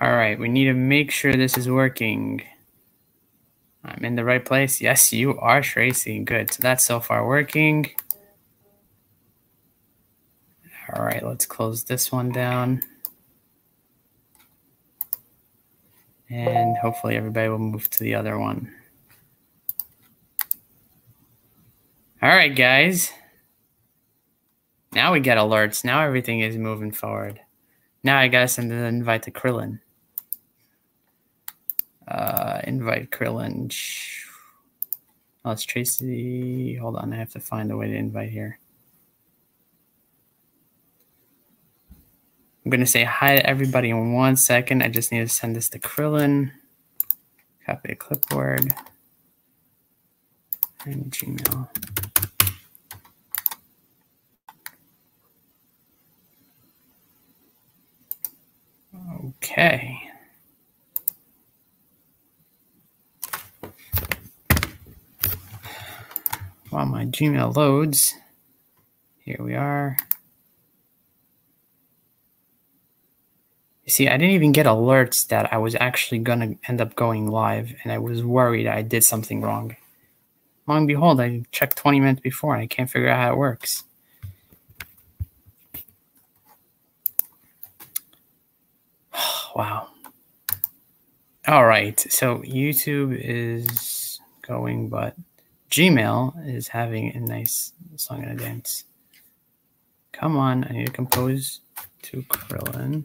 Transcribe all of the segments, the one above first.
All right, we need to make sure this is working. I'm in the right place. Yes, you are, Tracy. Good. So that's so far working. All right, let's close this one down. And hopefully everybody will move to the other one. All right, guys. Now we get alerts. Now everything is moving forward. Now I gotta send an invite to Krillin. Uh, invite Krillin. Oh, it's Tracy. Hold on, I have to find a way to invite here. I'm going to say hi to everybody in one second. I just need to send this to Krillin. Copy the clipboard. And Gmail. Okay. While my Gmail loads, here we are. You see, I didn't even get alerts that I was actually going to end up going live, and I was worried I did something wrong. Long and behold, I checked 20 minutes before, and I can't figure out how it works. wow. All right, so YouTube is going, but Gmail is having a nice song and a dance. Come on, I need to compose to Krillin.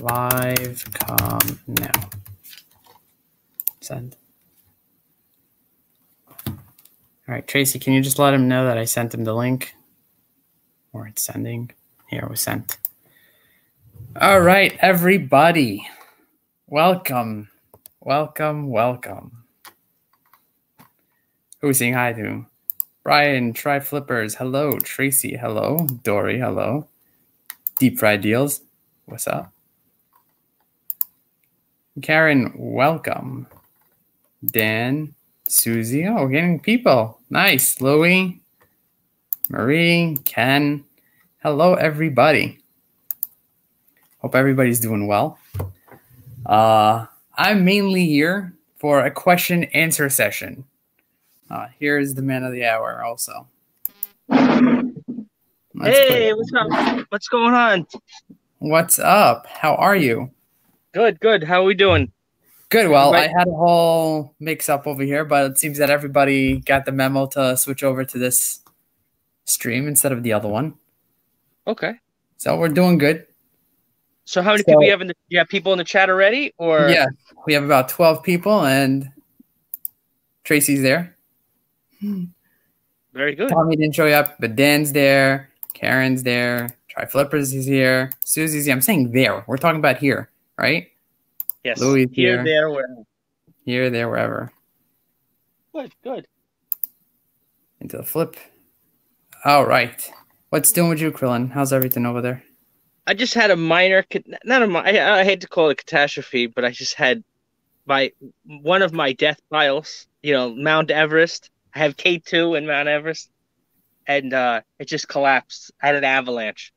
Live come now. Send. All right, Tracy, can you just let him know that I sent him the link? Or it's sending. Here it was sent. All right, everybody. Welcome. Welcome, welcome. Who's saying hi to? Brian, Try Flippers, hello. Tracy, hello. Dory, hello. Deep Fried Deals, what's up? Karen, welcome. Dan, Susie, oh, we're getting people. Nice. Louie, Marie, Ken. Hello, everybody. Hope everybody's doing well. Uh, I'm mainly here for a question answer session. Uh, here is the man of the hour, also. Let's hey, what's up? What's going on? What's up? How are you? Good, good. How are we doing? Good. Well, I had a whole mix up over here, but it seems that everybody got the memo to switch over to this stream instead of the other one. Okay. So we're doing good. So how many so, people you have in the you have people in the chat already or Yeah, we have about 12 people and Tracy's there. Hmm. Very good. Tommy didn't show up, but Dan's there, Karen's there, Try Flippers is here, Susie's here. I'm saying there. We're talking about here right? Yes. Louis here, here, there, wherever. Here, there, wherever. Good, good. Into the flip. All right. What's doing with you, Krillin? How's everything over there? I just had a minor, not a, I, I hate to call it a catastrophe, but I just had my one of my death piles. You know, Mount Everest. I have K two in Mount Everest, and uh, it just collapsed. Had an avalanche,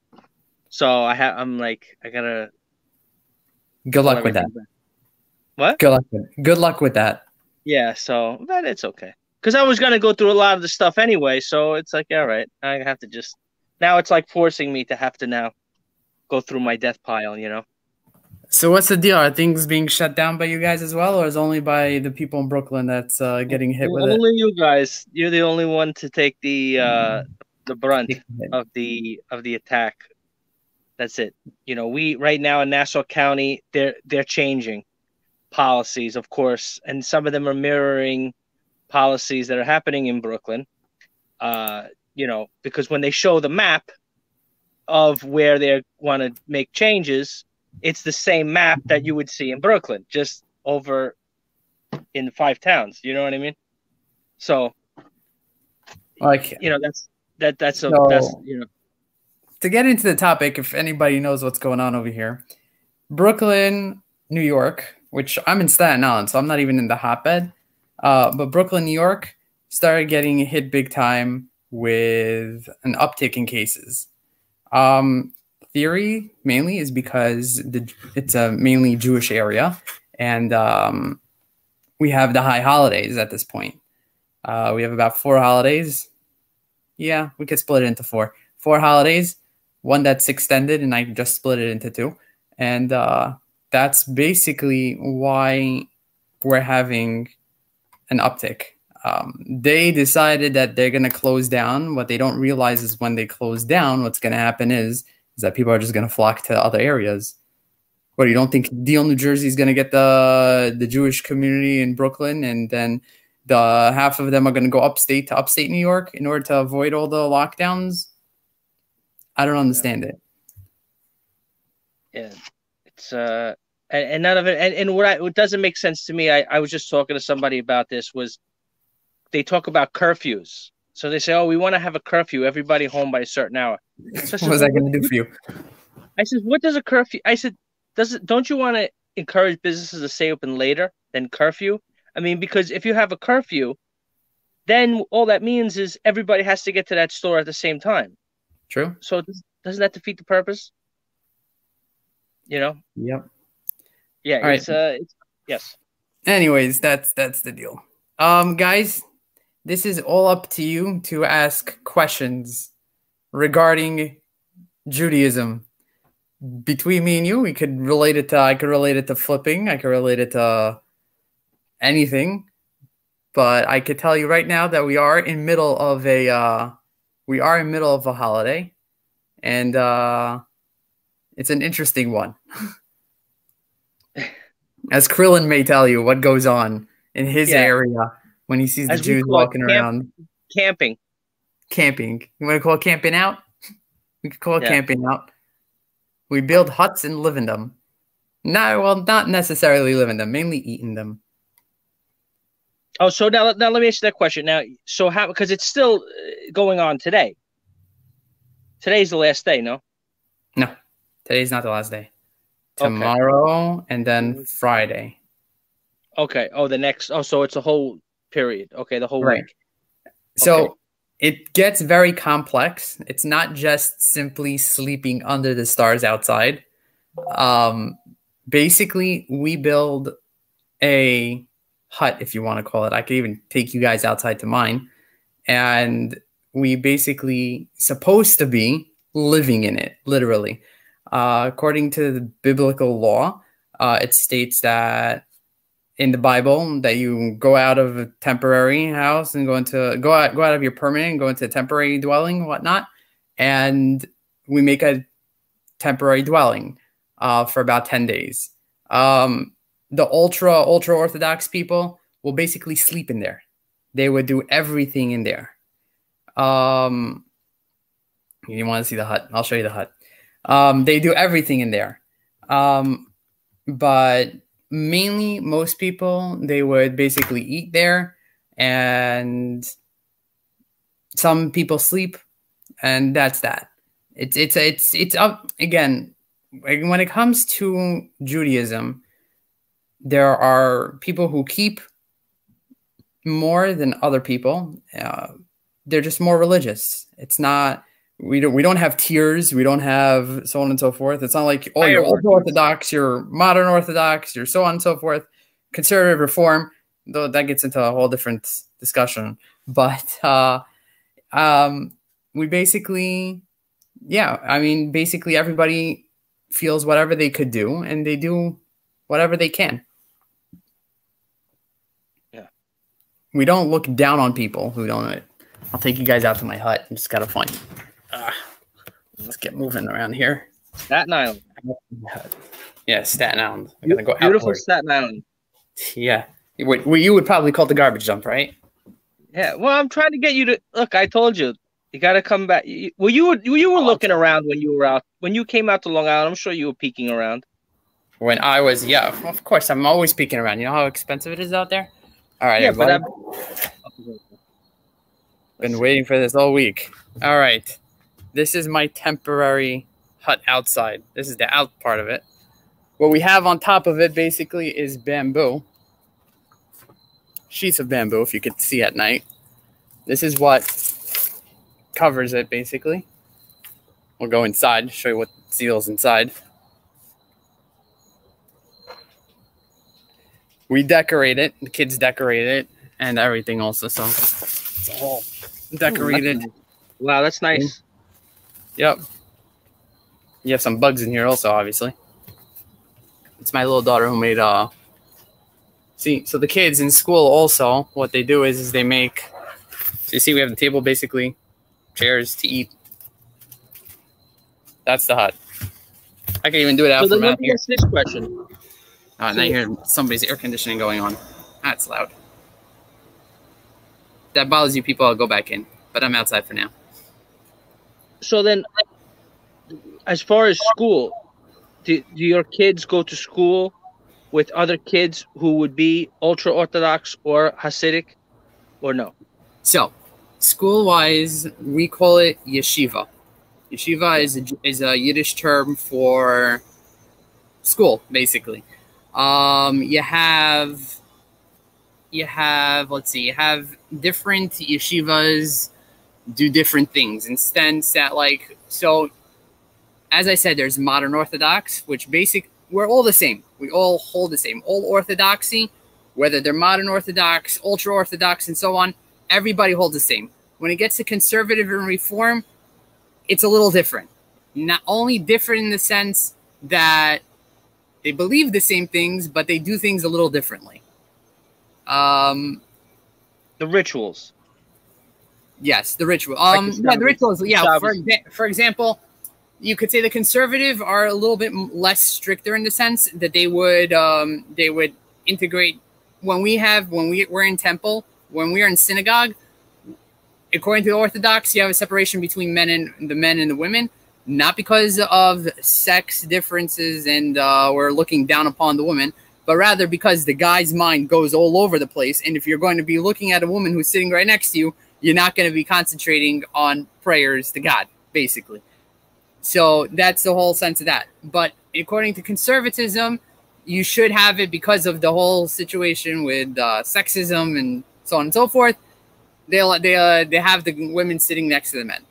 so I have. I'm like, I gotta Good luck with that. What? Good luck. With, good luck with that. Yeah. So, but it's okay because I was gonna go through a lot of the stuff anyway. So it's like, all right, I have to just now. It's like forcing me to have to now go through my death pile. You know. So what's the deal? Are things being shut down by you guys as well, or is only by the people in Brooklyn that's uh, getting hit with only it? Only you guys. You're the only one to take the uh, the brunt of the of the attack. That's it. You know, we right now in Nassau County, they're they're changing policies, of course, and some of them are mirroring policies that are happening in Brooklyn. Uh, you know, because when they show the map of where they want to make changes, it's the same map that you would see in Brooklyn, just over in the five towns. You know what I mean? So, like, you know, that's that that's a, so, that's you know to get into the topic, if anybody knows what's going on over here, Brooklyn, New York, which I'm in Staten Island, so I'm not even in the hotbed. Uh, but Brooklyn, New York started getting hit big time with an uptick in cases. Um, theory mainly is because the, it's a mainly Jewish area, and um, we have the high holidays at this point. Uh, we have about four holidays. Yeah, we could split it into four. Four holidays, one that's extended, and I just split it into two. And uh, that's basically why we're having an uptick. Um, they decided that they're going to close down. What they don't realize is when they close down, what's going to happen is is that people are just going to flock to other areas. What you don't think Deal New Jersey is going to get the the Jewish community in Brooklyn, and then the half of them are going to go upstate to upstate New York in order to avoid all the lockdowns. I don't understand it. Yeah, it's uh, and, and none of it, and, and what I, what doesn't make sense to me. I I was just talking to somebody about this. Was they talk about curfews? So they say, "Oh, we want to have a curfew. Everybody home by a certain hour." So what is that going to do for you? I said, "What does a curfew?" I said, "Does it? Don't you want to encourage businesses to stay open later than curfew?" I mean, because if you have a curfew, then all that means is everybody has to get to that store at the same time. True. So doesn't that defeat the purpose? You know. Yep. Yeah. All it's, right. uh, it's, yes. Anyways, that's that's the deal. Um, guys, this is all up to you to ask questions regarding Judaism. Between me and you, we could relate it to I could relate it to flipping, I could relate it to anything. But I could tell you right now that we are in middle of a uh we are in middle of a holiday and uh it's an interesting one. As Krillin may tell you what goes on in his yeah. area when he sees the Jews walking camp- around. Camping. Camping. You want to call it camping out? We could call it yeah. camping out. We build huts and live in them. No, well, not necessarily live in them, mainly eat in them. Oh, so now, now let me ask you that question. Now, so how, because it's still uh, going on today. Today's the last day, no? No, today's not the last day. Tomorrow okay. and then Friday. Okay. Oh, the next. Oh, so it's a whole period. Okay, the whole right. week. So okay. It gets very complex. It's not just simply sleeping under the stars outside. Um, basically, we build a hut, if you want to call it. I could even take you guys outside to mine, and we basically supposed to be living in it, literally. Uh, according to the biblical law, uh, it states that in the Bible that you go out of a temporary house and go into go out go out of your permanent and go into a temporary dwelling, whatnot, and we make a temporary dwelling uh, for about ten days. Um, the ultra ultra orthodox people will basically sleep in there. They would do everything in there. Um, you want to see the hut? I'll show you the hut. Um, they do everything in there. Um, but mainly most people they would basically eat there and some people sleep and that's that. It's it's it's it's up again when it comes to judaism there are people who keep more than other people. Uh, they're just more religious. It's not we don't we don't have tiers we don't have so on and so forth. It's not like oh you're ultra orthodox you're modern orthodox you're so on and so forth. Conservative reform though that gets into a whole different discussion. But uh um we basically yeah i mean basically everybody feels whatever they could do and they do whatever they can. Yeah. We don't look down on people who don't i'll take you guys out to my hut. It's kind of fun uh, let's get moving around here. Staten Island. Yeah, Staten Island. I'm gonna go Beautiful outward. Staten Island. Yeah, well, you would probably call it the garbage dump, right? Yeah. Well, I'm trying to get you to look. I told you, you got to come back. Well, you were you were looking around when you were out when you came out to Long Island. I'm sure you were peeking around. When I was, yeah, of course, I'm always peeking around. You know how expensive it is out there. All right, yeah, everybody. Been waiting for this all week. All right. This is my temporary hut outside. This is the out part of it. What we have on top of it basically is bamboo. Sheets of bamboo, if you could see at night. This is what covers it basically. we'll go inside, show you what seals inside. We decorate it. The kids decorate it and everything also. So it's all decorated. Wow, that's nice. Yep. You have some bugs in here also, obviously. It's my little daughter who made uh see so the kids in school also what they do is is they make so you see we have the table basically chairs to eat. That's the hut. I can even do it out so from out here. this question. Uh, now you hear somebody's air conditioning going on. That's loud. That bothers you people, I'll go back in. But I'm outside for now. So then, as far as school, do, do your kids go to school with other kids who would be ultra Orthodox or Hasidic or no? So, school wise, we call it yeshiva. Yeshiva is a, is a Yiddish term for school, basically. Um, you have you have let's see, you have different yeshivas do different things in sense that like so as I said, there's modern Orthodox, which basic we're all the same. We all hold the same. All Orthodoxy, whether they're modern Orthodox, ultra Orthodox, and so on, everybody holds the same. When it gets to conservative and reform, it's a little different. Not only different in the sense that they believe the same things, but they do things a little differently. Um, the rituals. Yes, the ritual. Um, like yeah, the rituals. Yeah, for, for example, you could say the conservative are a little bit less stricter in the sense that they would um, they would integrate when we have when we we're in temple when we're in synagogue. According to the Orthodox, you have a separation between men and the men and the women not because of sex differences and uh, we're looking down upon the woman, but rather because the guy's mind goes all over the place. And if you're going to be looking at a woman who's sitting right next to you, you're not going to be concentrating on prayers to God, basically. So that's the whole sense of that. But according to conservatism, you should have it because of the whole situation with uh, sexism and so on and so forth. They'll they uh, they have the women sitting next to the men.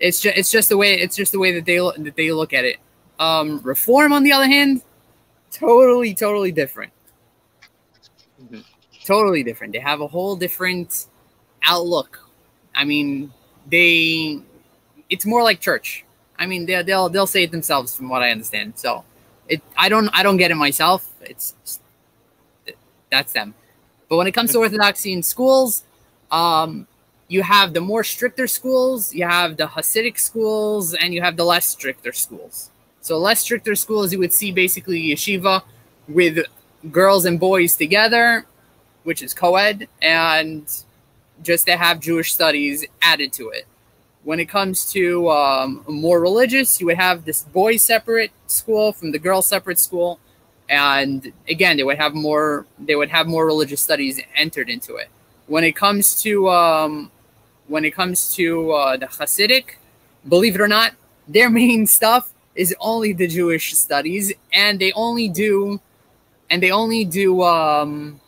It's just it's just the way it's just the way that they that they look at it. Um, reform, on the other hand, totally totally different. Mm-hmm. Totally different. They have a whole different outlook. I mean, they it's more like church. I mean, they, they'll they'll say it themselves, from what I understand. So, it I don't I don't get it myself. It's that's them. But when it comes to mm-hmm. orthodoxy in schools, um, you have the more stricter schools, you have the Hasidic schools, and you have the less stricter schools. So less stricter schools, you would see basically yeshiva with girls and boys together, which is co-ed, and just to have Jewish studies added to it. When it comes to um, more religious, you would have this boys separate school from the girls separate school, and again, they would have more. They would have more religious studies entered into it. When it comes to um, when it comes to uh, the Hasidic, believe it or not, their main stuff is only the Jewish studies, and they only do, and they only do, um,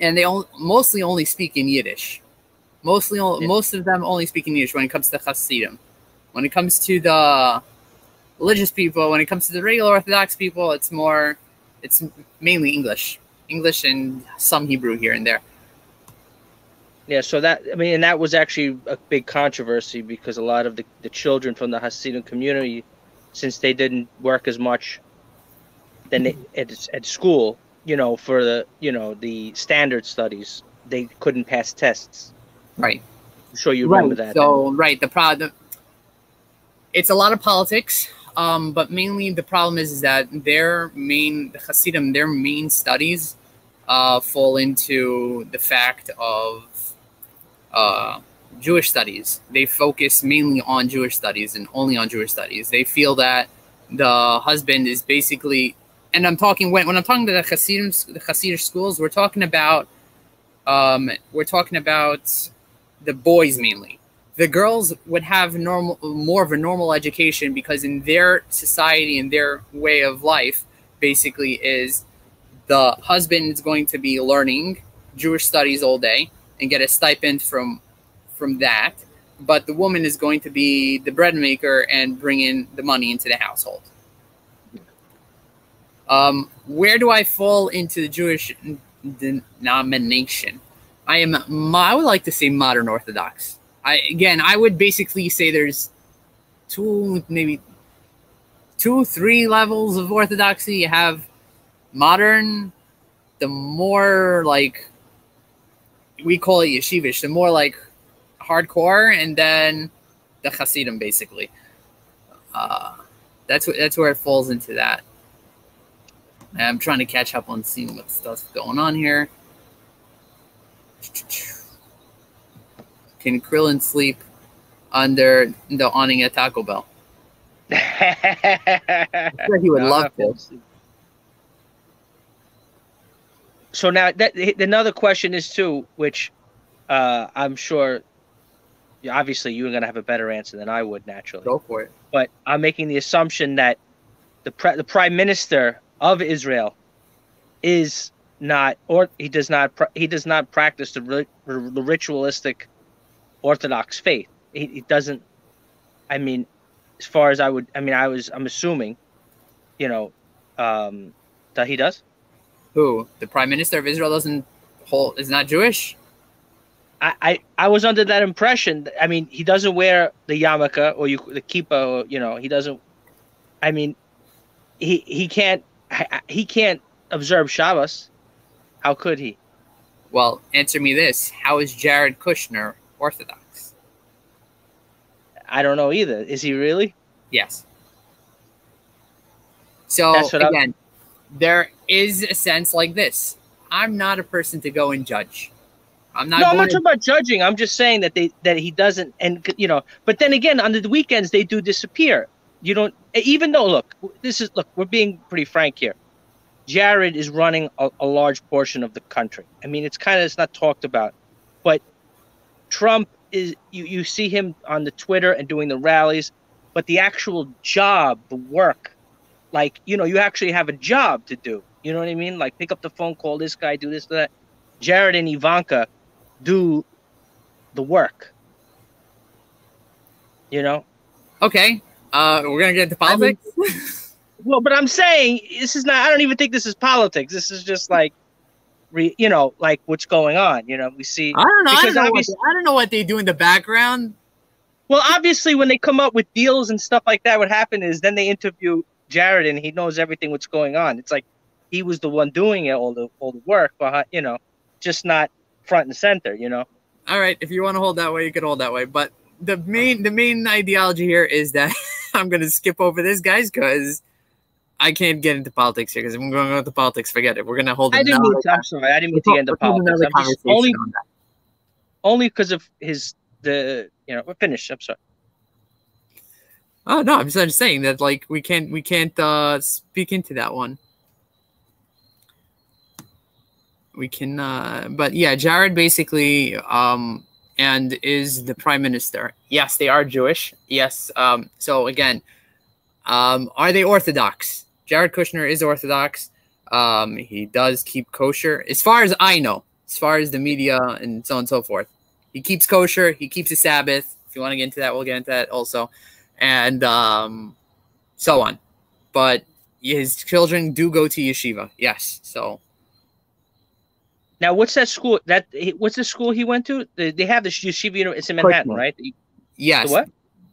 and they only, mostly only speak in Yiddish. Mostly, yeah. most of them only speak in Yiddish when it comes to Hasidim. When it comes to the religious people, when it comes to the regular Orthodox people, it's more, it's mainly English, English and some Hebrew here and there. Yeah, so that I mean, and that was actually a big controversy because a lot of the, the children from the Hasidim community, since they didn't work as much, than they, at at school, you know, for the you know the standard studies, they couldn't pass tests. Right. I'm sure you remember right. that. So right, the problem. It's a lot of politics, um, but mainly the problem is, is that their main the Hasidim, their main studies, uh, fall into the fact of uh, Jewish studies. They focus mainly on Jewish studies and only on Jewish studies. They feel that the husband is basically, and I'm talking when, when I'm talking to the Hasidim, the Hasidic schools, we're talking about, um, we're talking about the boys mainly. The girls would have normal, more of a normal education because in their society and their way of life, basically is the husband is going to be learning Jewish studies all day and get a stipend from from that but the woman is going to be the bread maker and bring in the money into the household. Um, where do I fall into the Jewish denomination? I am. I would like to say modern Orthodox. I again, I would basically say there's two, maybe two, three levels of Orthodoxy. You have modern, the more like we call it yeshivish, the more like hardcore, and then the Hasidim basically. Uh, that's that's where it falls into that. I'm trying to catch up on seeing what stuff's going on here. Can Krillin sleep under the awning at Taco Bell? Sure he would no, love to. So now that another question is too, which uh, I'm sure, obviously you're gonna have a better answer than I would naturally. Go for it. But I'm making the assumption that the pre- the prime minister of Israel is not, or he does not, he does not practice the, the ritualistic Orthodox faith. He, he doesn't. I mean, as far as I would, I mean, I was, I'm assuming, you know, um, that he does. Who the prime minister of Israel doesn't hold is not Jewish. I, I, I was under that impression. I mean, he doesn't wear the yarmulke or you the kippah. Or, you know, he doesn't. I mean, he he can't he can't observe Shabbos. How could he? Well, answer me this: How is Jared Kushner Orthodox? I don't know either. Is he really? Yes. So again, I'm... there is a sense like this. I'm not a person to go and judge. I'm not. No, I'm not talking about judging. I'm just saying that they that he doesn't, and you know. But then again, on the weekends they do disappear. You don't. Even though, look, this is look. We're being pretty frank here. Jared is running a, a large portion of the country. I mean, it's kind of it's not talked about, but Trump is. You you see him on the Twitter and doing the rallies, but the actual job, the work, like you know, you actually have a job to do. You know what I mean? Like pick up the phone, call this guy, do this, that. Jared and Ivanka do the work. You know? Okay. Uh, we're gonna get into politics. I mean, well, but I'm saying this is not. I don't even think this is politics. This is just like, re, you know, like what's going on. You know, we see. I don't know. I don't know, what they, I don't know what they do in the background. Well, obviously, when they come up with deals and stuff like that, what happened is then they interview Jared, and he knows everything what's going on. It's like he was the one doing it, all the all the work behind, you know, just not front and center, you know. All right, if you want to hold that way, you can hold that way. But the main the main ideology here is that I'm going to skip over this, guys, because I can't get into politics here. Because if I'm going into politics, forget it. We're going to hold. I didn't mean to, I'm sorry. I didn't mean to get into politics. I'm just only only because of his the you know. We're finished. I'm sorry. Oh no, I'm just saying that like we can't we can't uh speak into that one. We can uh but yeah, Jared basically um and is the prime minister. Yes, they are Jewish. Yes. Um, so again, um, are they Orthodox? Jared Kushner is Orthodox. Um, he does keep kosher, as far as I know, as far as the media and so on and so forth. He keeps kosher. He keeps the Sabbath. If you want to get into that, we'll get into that also, and um, so on. But his children do go to yeshiva. Yes. So now, what's that school? That what's the school he went to? They, they have the yeshiva. It's in Manhattan, right? Yes. The what?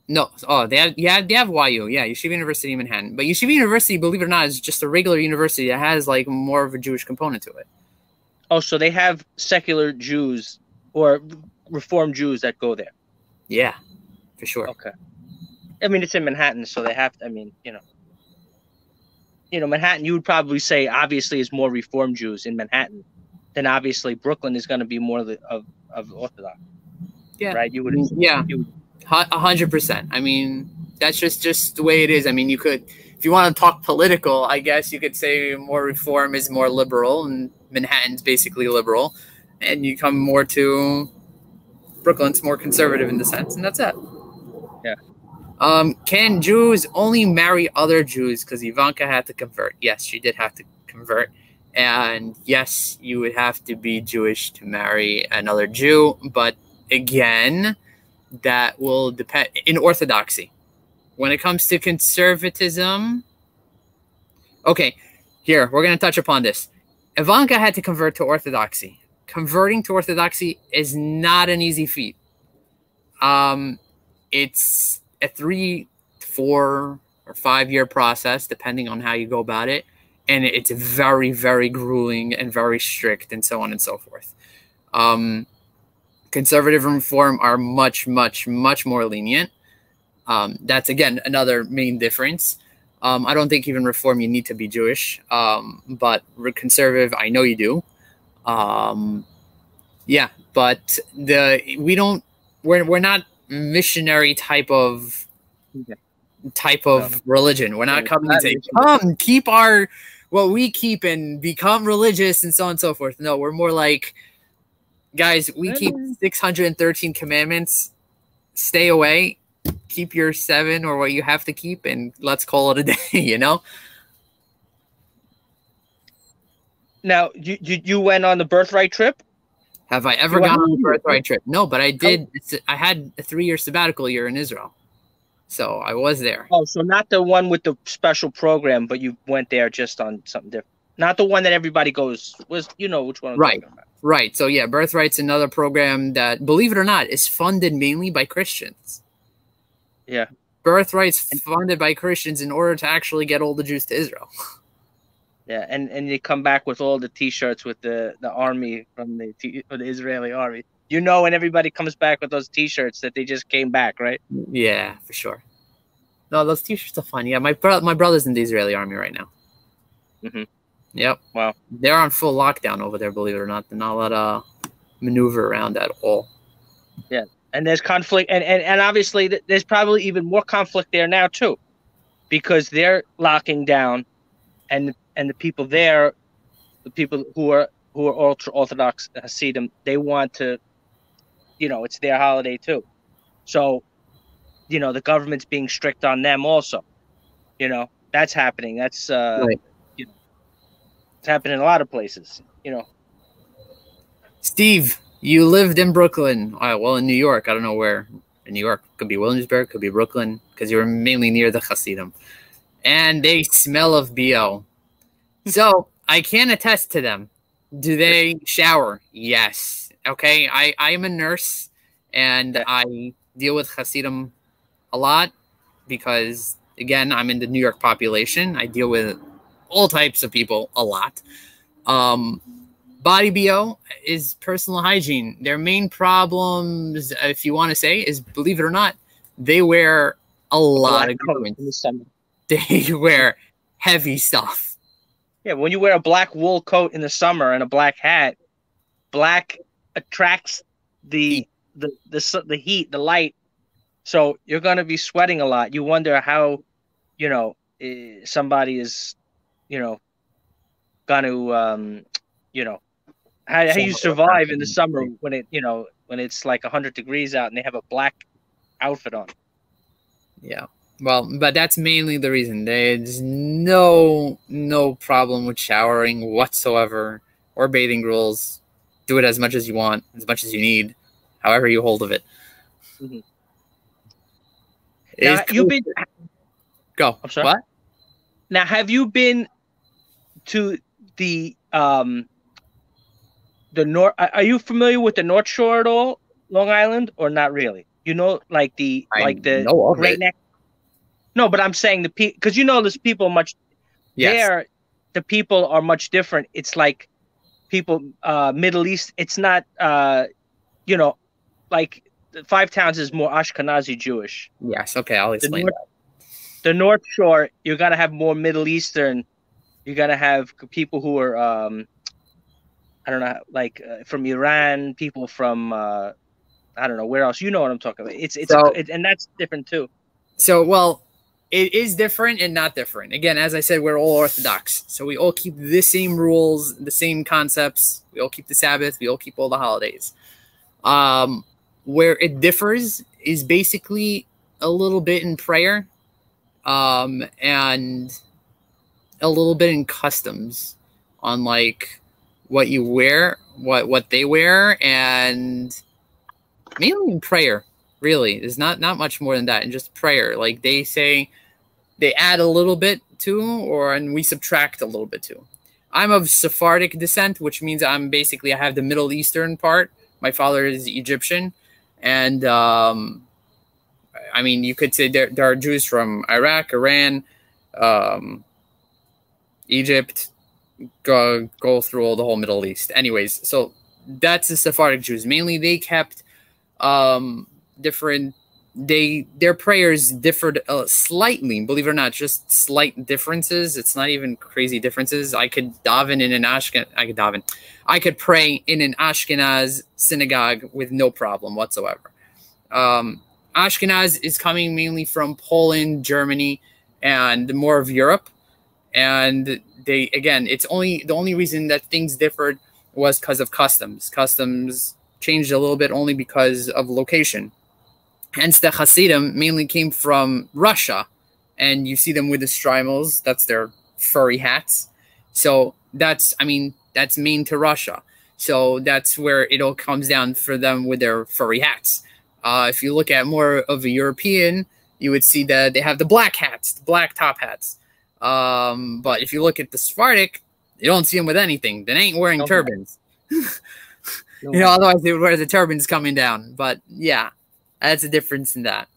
No. Oh, they have yeah they have YU. Yeah, Yeshiva University in Manhattan. But Yeshiva University, believe it or not, is just a regular university that has like more of a Jewish component to it. Oh, so they have secular Jews or Reformed Jews that go there. Yeah, for sure. Okay. I mean, it's in Manhattan, so they have. To, I mean, you know, you know, Manhattan. You would probably say obviously is more Reformed Jews in Manhattan then obviously Brooklyn is going to be more of, the, of, of Orthodox. Yeah. Right. You would. Yeah. A hundred percent. I mean, that's just just the way it is. I mean, you could, if you want to talk political, I guess you could say more reform is more liberal, and Manhattan's basically liberal, and you come more to Brooklyn's more conservative in the sense, and that's it. Yeah. Um, can Jews only marry other Jews because Ivanka had to convert? Yes, she did have to convert. And yes, you would have to be Jewish to marry another Jew. But again, that will depend in orthodoxy. When it comes to conservatism, okay, here we're going to touch upon this. Ivanka had to convert to orthodoxy. Converting to orthodoxy is not an easy feat. Um, it's a three, four, or five year process, depending on how you go about it. And it's very, very grueling and very strict, and so on and so forth. Um, conservative and reform are much, much, much more lenient. Um, that's again another main difference. Um, I don't think even reform you need to be Jewish, um, but conservative I know you do. Um, yeah, but the we don't we're we're not missionary type of type of no. religion. We're not coming to say, come keep our what we keep and become religious and so on and so forth. No, we're more like guys, we keep 613 commandments. Stay away. Keep your seven or what you have to keep and let's call it a day, you know? Now, you you, you went on the birthright trip? Have I ever gone on a birthright trip? No, but I oh. did. I had a three year sabbatical year in Israel. So I was there. Oh, so not the one with the special program, but you went there just on something different. Not the one that everybody goes was you know which one I'm right. Right. So yeah, Birthright's another program that, believe it or not, is funded mainly by Christians. Yeah. Birthright's funded by Christians in order to actually get all the Jews to Israel. Yeah, and and they come back with all the T-shirts with the the army from the the Israeli army you know when everybody comes back with those t-shirts that they just came back right? Yeah for sure. No those t-shirts are fun. Yeah my brother my brother's in the israeli army right now. Mm-hmm. yep. Wow. They're on full lockdown over there believe it or not. They're not allowed to maneuver around at all. Yeah and there's conflict and and, and obviously there's probably even more conflict there now too because they're locking down and and the people there the people who are who are ultra orthodox Hasidim, they want to you know, it's their holiday too. So, you know, the government's being strict on them also. You know, that's happening. That's uh right. you know, it's happening in a lot of places, you know. Steve, you lived in Brooklyn. Uh, well, in New York. I don't know where. In New York, could be Williamsburg, could be Brooklyn, because you were mainly near the Hasidim. And they smell of BO. So I can attest to them. Do they shower? Yes Okay, I I am a nurse, and I deal with Hasidim a lot because again I'm in the New York population. I deal with all types of people a lot. Um, body bo is personal hygiene. Their main problems, if you want to say, is believe it or not, they wear a lot of garments. In the summer. They wear heavy stuff. Yeah, when you wear a black wool coat in the summer and a black hat, black attracts the the the the heat, the light. So you're going to be sweating a lot. You wonder how, you know, eh, somebody is, you know, going to, um, you know, how, how you survive in the summer when it, you know, when it's like 100 degrees out and they have a black outfit on. Yeah. Well, but that's mainly the reason. There's no no problem with showering whatsoever or bathing rules do it as much as you want, as much as you need, however you hold of it. Mm-hmm. Now, cool. you've been go. I'm sorry. What? Now, have you been to the um the north? Are you familiar with the North Shore at all, Long Island, or not really? You know, like the I like the Great Neck. No, but I'm saying the people because you know there's people much yes. there. The people are much different. It's like people uh middle east it's not uh you know like five towns is more ashkenazi jewish. Yes okay i'll explain the north, the north shore you're gonna have more middle eastern you're gonna have people who are um i don't know like uh, from iran people from uh i don't know where else you know what i'm talking about. It's it's so, it, and that's different too. So well it is different and not different. Again, as I said, we're all Orthodox. So we all keep the same rules, the same concepts. We all keep the Sabbath. We all keep all the holidays. Um, where it differs is basically a little bit in prayer um, and a little bit in customs on like what you wear, what what they wear, and mainly in prayer Really, there's not not much more than that, and just prayer. Like they say, they add a little bit to, or and we subtract a little bit too. I'm of Sephardic descent, which means I'm basically I have the Middle Eastern part. My father is Egyptian, and um, I mean you could say there, there are Jews from Iraq, Iran, um, Egypt, go go through all the whole Middle East. Anyways, so that's the Sephardic Jews. Mainly, they kept um, different they their prayers differed uh, slightly believe it or not just slight differences. It's not even crazy differences. I could daven in an ashkenaz i could daven i could pray in an ashkenaz synagogue with no problem whatsoever. Um, ashkenaz is coming mainly from poland germany and more of europe. And they again it's only the only reason that things differed was because of customs. Customs changed a little bit only because of location Hence, the Hasidim mainly came from Russia, and you see them with the shtreimels. That's their furry hats. So that's, I mean, that's main to Russia. So that's where it all comes down for them with their furry hats. Uh, if you look at more of a European, you would see that they have the black hats, the black top hats. Um, but if you look at the Sephardic, you don't see them with anything. They ain't wearing okay. turbans. You know, otherwise they would wear the turbans coming down. But yeah, that's a difference in that.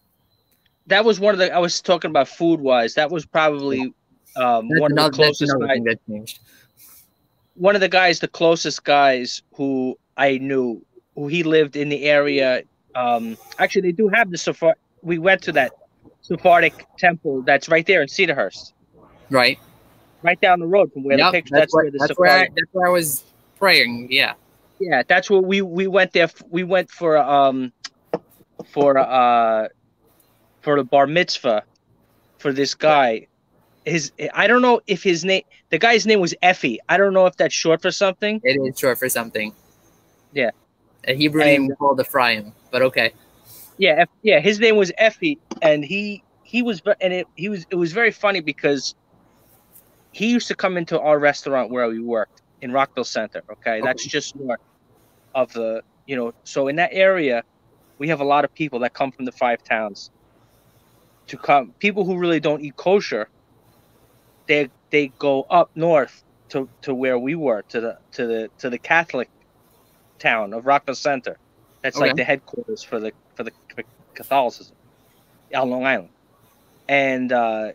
That was one of the I was talking about food wise. That was probably um, one another, of the closest guys. That changed. One of the guys, the closest guys who I knew, who he lived in the area. Um, actually, they do have the Sephard. We went to that Sephardic temple that's right there in Cedarhurst. Right. Right down the road from where yep, the picture. That's, that's where, where the that's Where I, that's where I was praying. Yeah. Yeah, that's where we we went there. We went for um for uh for the bar mitzvah for this guy. His I don't know if his name the guy's name was Effie. I don't know if that's short for something. It is short for something. Yeah. A Hebrew and, name called Ephraim, but okay. Yeah, yeah, his name was Effie, and he he was and it he was it was very funny because he used to come into our restaurant where we worked in Rockville Centre. Okay, okay. that's just north of the you know. So in that area, we have a lot of people that come from the five towns to come. People who really don't eat kosher they they go up north to, to where we were to the to the to the catholic town of rockville centre. That's okay. like the headquarters for the for the catholicism on long island. And uh,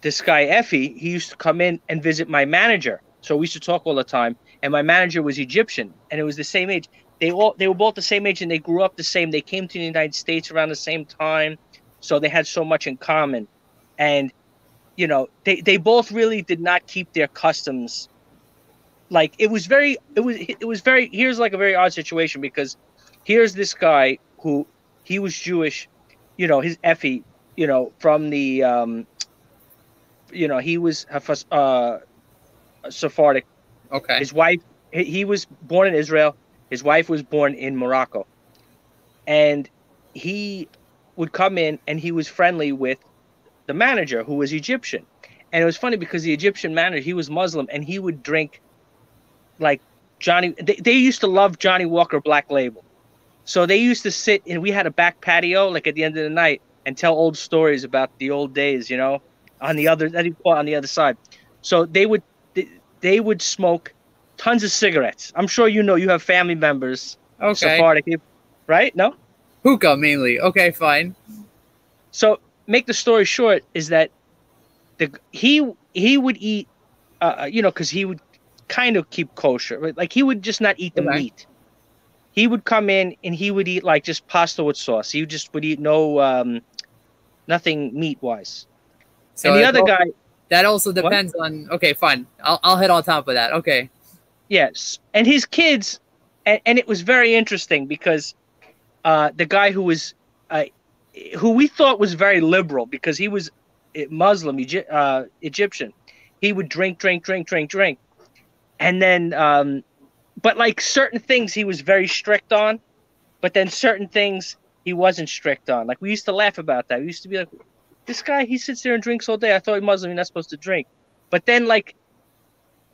this guy effie he used to come in and visit my manager. So we used to talk all the time and my manager was egyptian and it was the same age they all they were both the same age and they grew up the same. They came to the United States around the same time, so they had so much in common. And you know, they they both really did not keep their customs. Like it was very it was it was very here's like a very odd situation because here's this guy who he was Jewish, you know, his Effie, you know, from the um you know, he was uh Sephardic. Okay. His wife he was born in Israel his wife was born in Morocco. And he would come in and he was friendly with the manager who was Egyptian. And it was funny because the Egyptian manager, he was Muslim and he would drink like Johnny they, they used to love Johnnie Walker Black Label. So they used to sit and we had a back patio like at the end of the night and tell old stories about the old days, you know, on the other on the other side. So they would they would smoke tons of cigarettes. I'm sure you know you have family members. Okay. Sephardic, right? No. Hookah mainly. Okay, fine. So make the story short is that the he he would eat, uh, uh you know, because he would kind of keep kosher, but like he would just not eat the okay. meat. He would come in and he would eat like just pasta with sauce. He just would eat no um, nothing meat wise. So and the other guy. That also depends what? on. Okay, fine. I'll I'll hit on top of that. Okay. Yes, and his kids, and, and it was very interesting because uh, the guy who was, uh, who we thought was very liberal because he was Muslim, uh, Egyptian, he would drink, drink, drink, drink, drink, and then, um, but like certain things he was very strict on, but then certain things he wasn't strict on. Like we used to laugh about that. We used to be like, this guy he sits there and drinks all day. I thought he Muslim, you're not supposed to drink. But then like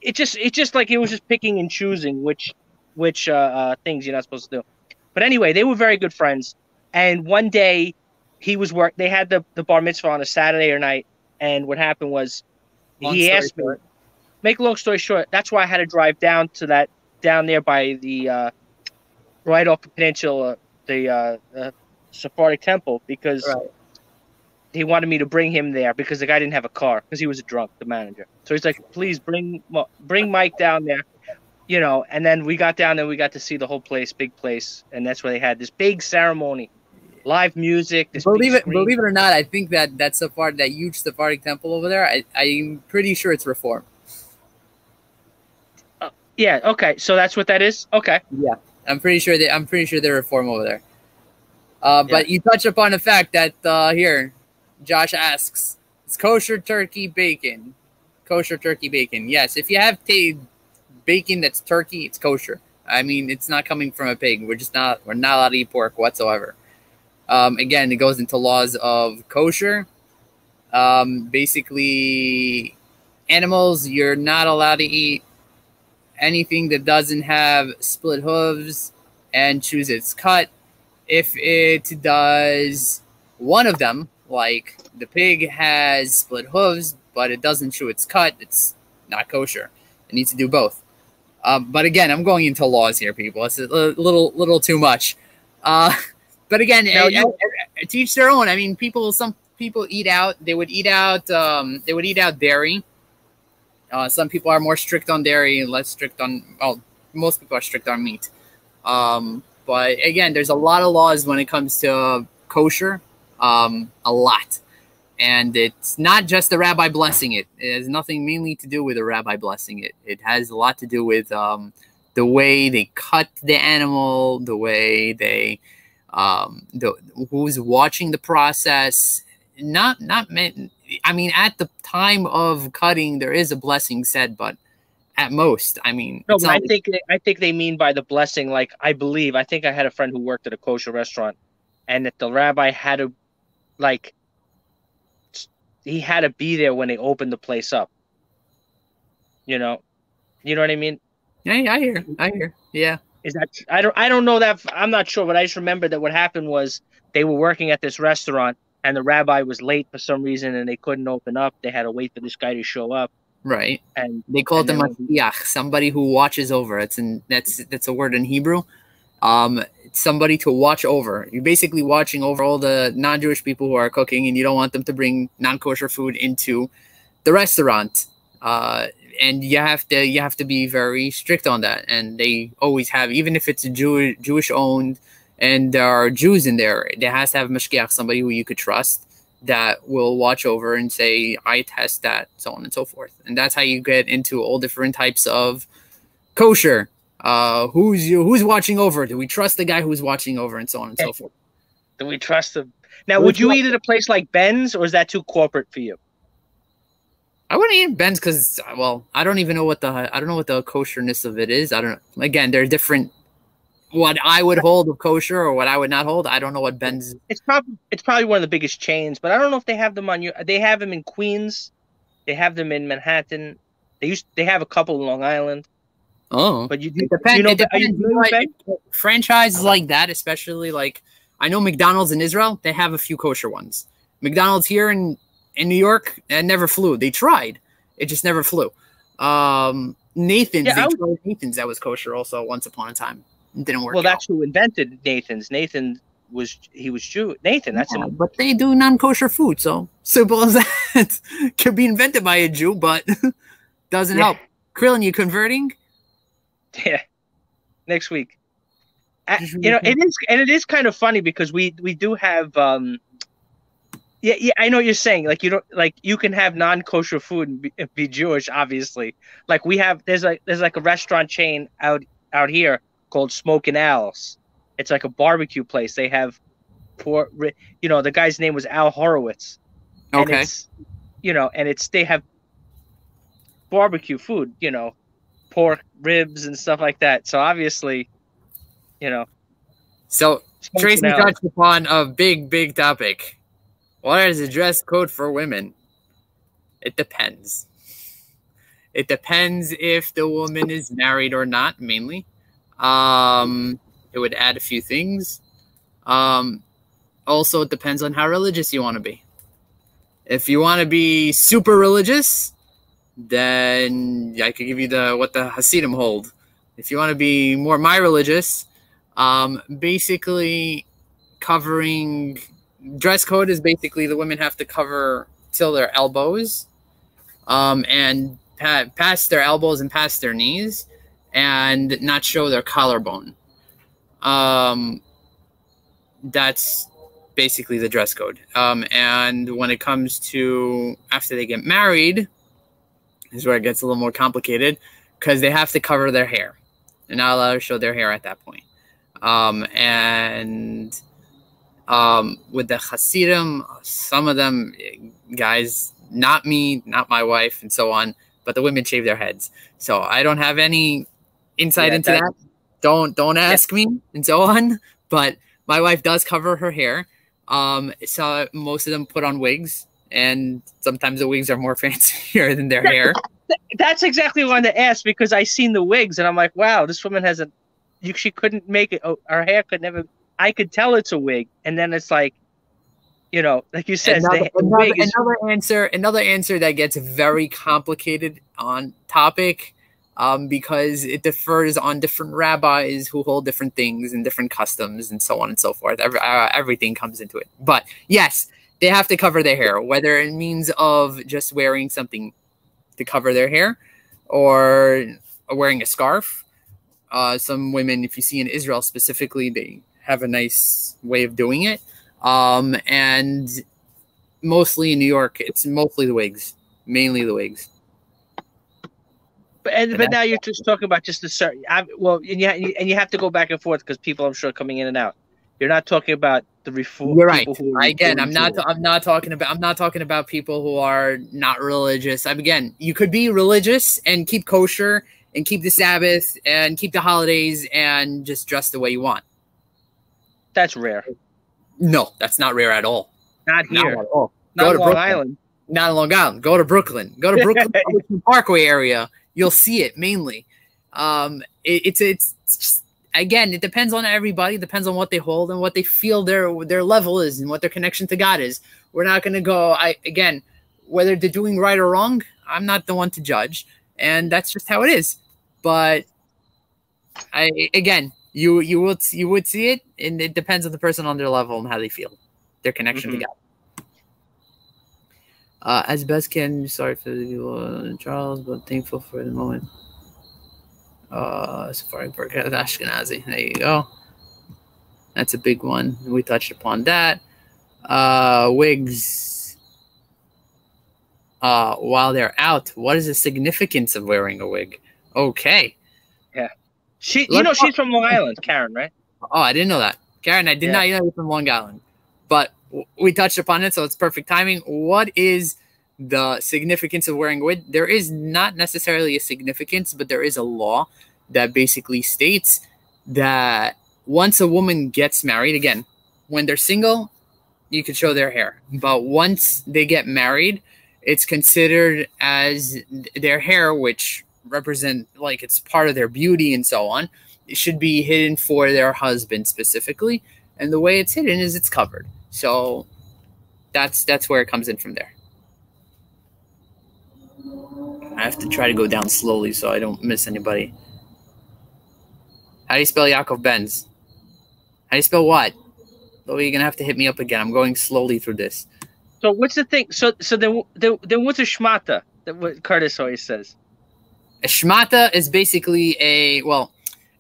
it just it just like it was just picking and choosing which which uh, uh, things you're not supposed to do. But anyway, they were very good friends, And one day he was work. They had the, the bar mitzvah on a Saturday or night, and what happened was Long he asked me. Make a long story short, that's why I had to drive down to that down there by the uh, right off the peninsula, the uh, uh, Sephardic temple, because Right. He wanted me to bring him there because the guy didn't have a car because he was a drunk, the manager. So he's like, "Please bring bring Mike down there." You know, and then we got down there, we got to see the whole place, big place, and that's where they had this big ceremony, live music. Believe it, believe it or not, I think that that Sephardic, that huge Sephardic temple over there, I, I'm pretty sure it's reform. Yeah. Okay. So that's what that is. Okay. Yeah, I'm pretty sure they. I'm pretty sure they're reform over there. Uh, but you touch upon the fact that uh, here, Josh asks, "It's kosher turkey bacon, kosher turkey bacon." Yes, if you have ta- bacon that's turkey, it's kosher. I mean, it's not coming from a pig. We're just not. We're not allowed to eat pork whatsoever. Um, again, it goes into laws of kosher. Um, basically, animals you're not allowed to eat anything that doesn't have split hooves and chews its cud. If it does one of them, like the pig has split hooves, but it doesn't chew its cud, it's not kosher. It needs to do both. Um, but again, I'm going into laws here, people. It's a little, little too much. Uh, but again, Now eh, you- eh, to each their own. I mean, people, some people eat out. They would eat out. Um, they would eat out dairy. Uh, some people are more strict on dairy and less strict on. Well, most people are strict on meat. Um, but again, there's a lot of laws when it comes to kosher. Um, a lot, and it's not just the rabbi blessing it. It has nothing mainly to do with the rabbi blessing it. It has a lot to do with um, the way they cut the animal, the way they, um, the who's watching the process. Not not meant. I mean, at the time of cutting, there is a blessing said, but at most, I mean, No, but I think I think they mean by the blessing, like I believe. I think I had a friend who worked at a kosher restaurant, and that the rabbi had to, like, he had to be there when they opened the place up. You know, you know what I mean? yeah, I hear, I hear, yeah. Is that I don't I don't know that I'm not sure, but I just remember that what happened was they were working at this restaurant, and the rabbi was late for some reason, and they couldn't open up. They had to wait for this guy to show up, Right. and They called And then- mashgiach, somebody who watches over. It's in that's that's a word in Hebrew. Um, somebody to watch over. You're basically watching over all the non-Jewish people who are cooking, and you don't want them to bring non-kosher food into the restaurant. Uh, and you have to you have to be very strict on that. And they always have, even if it's a Jew, Jewish owned, and there are Jews in there, there has to have mashgiach, somebody who you could trust that will watch over and say, I test that, so on and so forth. And that's how you get into all different types of kosher. Uh, who's you? Who's watching over? Do we trust the guy who's watching over, and so on and so forth? do we trust them? Now, Would would you you- eat at a place like Ben's, or is that too corporate for you? I wouldn't eat Ben's because, well, I don't even know what the I don't know what the kosherness of it is. I don't. know. Again, they're different. What I would hold of kosher or what I would not hold, I don't know what Ben's. It's probably it's probably one of the biggest chains, but I don't know if they have them on you. They have them in Queens, they have them in Manhattan. They used they have a couple in Long Island, Oh, but you It do depends. you know, it are you depends. Like, franchises like that, especially like I know McDonald's in Israel, they have a few kosher ones. McDonald's here in in New York, it never flew. They tried, it just never flew. Um, Nathan's, Yeah, they I tried Nathan's that was kosher also once upon a time. It didn't work. Well, out. that's who invented Nathan's. Nathan was he was Jew. Nathan, that's Yeah, him. but they do non-kosher food, so simple as that. Could be invented by a Jew, but doesn't Yeah. help. Krillin, you converting? Yeah, next week. You know, it is, and it is kind of funny because we we do have. um Yeah, yeah, I know what you're saying. Like you don't like you can have non-kosher food and be, be Jewish, obviously. Like we have, there's like there's like a restaurant chain out out here called Smokin' Al's. It's like a barbecue place. They have poor, you know, the guy's name was Al Horowitz. And Okay. it's, you know, and it's they have barbecue food, you know, pork ribs and stuff like that. So obviously, you know, So Tracy out. touched upon a big, big topic. What is the dress code for women? It depends. It depends if the woman is married or not, mainly. Um, it would add a few things. Um, also it depends on how religious you want to be. If you want to be super religious, then I could give you the what the Hasidim hold. If you want to be more my religious, um, basically covering dress code is basically the women have to cover till their elbows, um, and pa- past their elbows and past their knees, and not show their collarbone. Um, that's basically the dress code. Um, and when it comes to after they get married, is where it gets a little more complicated because they have to cover their hair. They're not allowed to show their hair at that point. Um, and um, with the Hasidim, some of them guys, not me, not my wife, and so on, but the women shave their heads. So I don't have any insight yeah, into that, that. Don't don't ask yeah. me, and so on. But my wife does cover her hair. Um, so most of them put on wigs, and sometimes the wigs are more fancier than their hair. That's exactly what I wanted to ask because I seen the wigs and I'm like, wow, this woman has a. You, she couldn't make it. Oh, her hair could never. I could tell it's a wig, and then it's like, you know, like you said, another, another, is- another answer. Another answer that gets very complicated on topic um, because it differs on different rabbis who hold different things and different customs and so on and so forth. Every, uh, everything comes into it. But yes, they have to cover their hair, whether it means of just wearing something to cover their hair or wearing a scarf. Uh, some women, if you see in Israel specifically, they have a nice way of doing it. Um, and mostly in New York, it's mostly the wigs, mainly the wigs. But and, but now you're just talking about just the certain. I, well, and you and you have to go back and forth because people, I'm sure, coming in and out. You're not talking about the reform. You're right. Again, I'm not. I'm not talking about. I'm not talking about people who are not religious. I'm again. You could be religious and keep kosher and keep the Sabbath and keep the holidays and just dress the way you want. That's rare. No, that's not rare at all. Not here. Not at all. Not Go to Long Brooklyn. Island. Not in Long Island. Go to Brooklyn. Go to Brooklyn Parkway area you'll see it mainly. Um, it, it's it's just, again, it depends on everybody. It depends on what they hold and what they feel their their level is and what their connection to God is. We're not going to go. I again, whether they're doing right or wrong, I'm not the one to judge, and that's just how it is. But I again, you you would you would see it, and it depends on the person on their level and how they feel, their connection mm-hmm. to God. Uh, as best can, sorry for the people, Charles, but thankful for the moment. Uh, Sephardic Ashkenazi. There you go. That's a big one. We touched upon that. Uh, wigs. Uh, while they're out, what is the significance of wearing a wig? Okay. Yeah. She, you Let's know, talk- she's from Long Island, Karen, right? Oh, I didn't know that. Karen, I did yeah. not know you're from Long Island. But we touched upon it, so it's perfect timing. What is the significance of wearing wig? There is not necessarily a significance, but there is a law that basically states that once a woman gets married, again, when they're single, you can show their hair. But once they get married, it's considered as their hair, which represent like it's part of their beauty and so on. It should be hidden for their husband specifically. And the way it's hidden is it's covered. So that's that's where it comes in from there. I have to try to go down slowly so I don't miss anybody. How do you spell Yaakov Benz? How do you spell what? Oh, you're gonna have to hit me up again. I'm going slowly through this. So what's the thing? So so then then, then what's a shmata? That what Curtis always says. A shmata is basically a well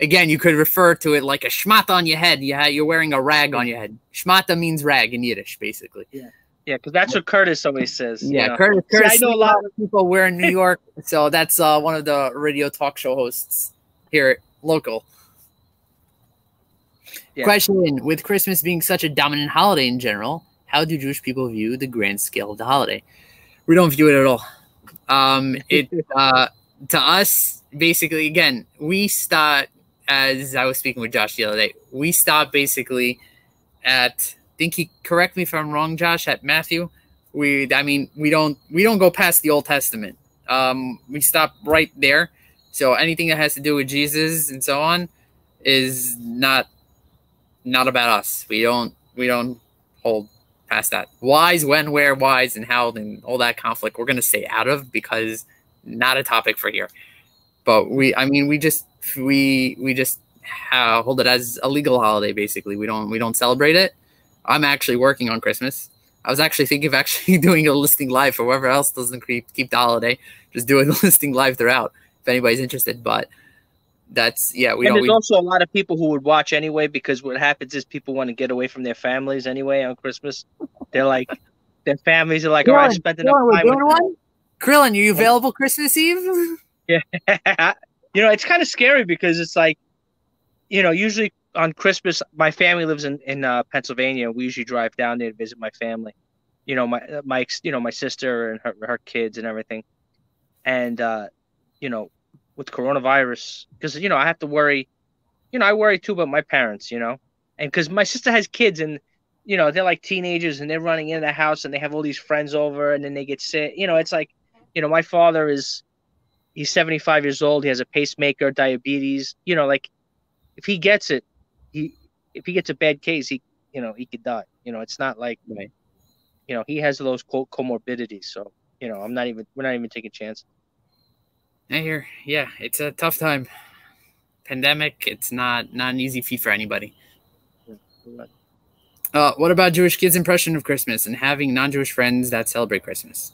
again, you could refer to it like a shmata on your head. Yeah, you're wearing a rag on your head. Shmata means rag in Yiddish, basically. Yeah. Yeah, because that's what Curtis always says. Yeah, know? Curtis. Curtis See, I know a lot of people We're in New York, so that's uh, one of the radio talk show hosts here local. Yeah. Question: With Christmas being such a dominant holiday in general, how do Jewish people view the grand scale of the holiday? We don't view it at all. Um, it uh, to us, basically, again, we start as I was speaking with Josh the other day, we stopped basically at think he correct me if I'm wrong, Josh, at Matthew. We I mean we don't we don't go past the Old Testament. Um, we stop right there. So anything that has to do with Jesus and so on is not not about us. We don't we don't hold past that. Whys, when, where, whys, and how, and all that conflict, we're going to stay out of because not a topic for here. But we, I mean, we just we we just uh, hold it as a legal holiday. Basically, we don't we don't celebrate it. I'm actually working on Christmas. I was actually thinking of actually doing a listing live for whoever else doesn't keep keep the holiday. Just doing the listing live throughout if anybody's interested. But that's yeah. We and there's we, also a lot of people who would watch anyway because what happens is people want to get away from their families anyway on Christmas. They're like their families are like, all right, I spent enough time. With one? Krillin, are you available Christmas Eve? Yeah, you know it's kind of scary because it's like, you know, usually on Christmas, my family lives in in uh, Pennsylvania. We usually drive down there to visit my family. You know, my my you know my sister and her her kids and everything, and uh, you know, with coronavirus, because you know I have to worry. You know, I worry too about my parents. You know, and because my sister has kids and you know they're like teenagers and they're running into the house and they have all these friends over and then they get sick. You know, it's like, you know, my father is he's 75 years old. He has a pacemaker, diabetes. You know, like if he gets it, he if he gets a bad case, he you know he could die. You know, it's not like right. you know he has those quote comorbidities. So you know, I'm not even we're not even taking chances. I hear, yeah, it's a tough time. Pandemic, it's not not an easy feat for anybody. Uh, what about Jewish kids' impression of Christmas and having non-Jewish friends that celebrate Christmas?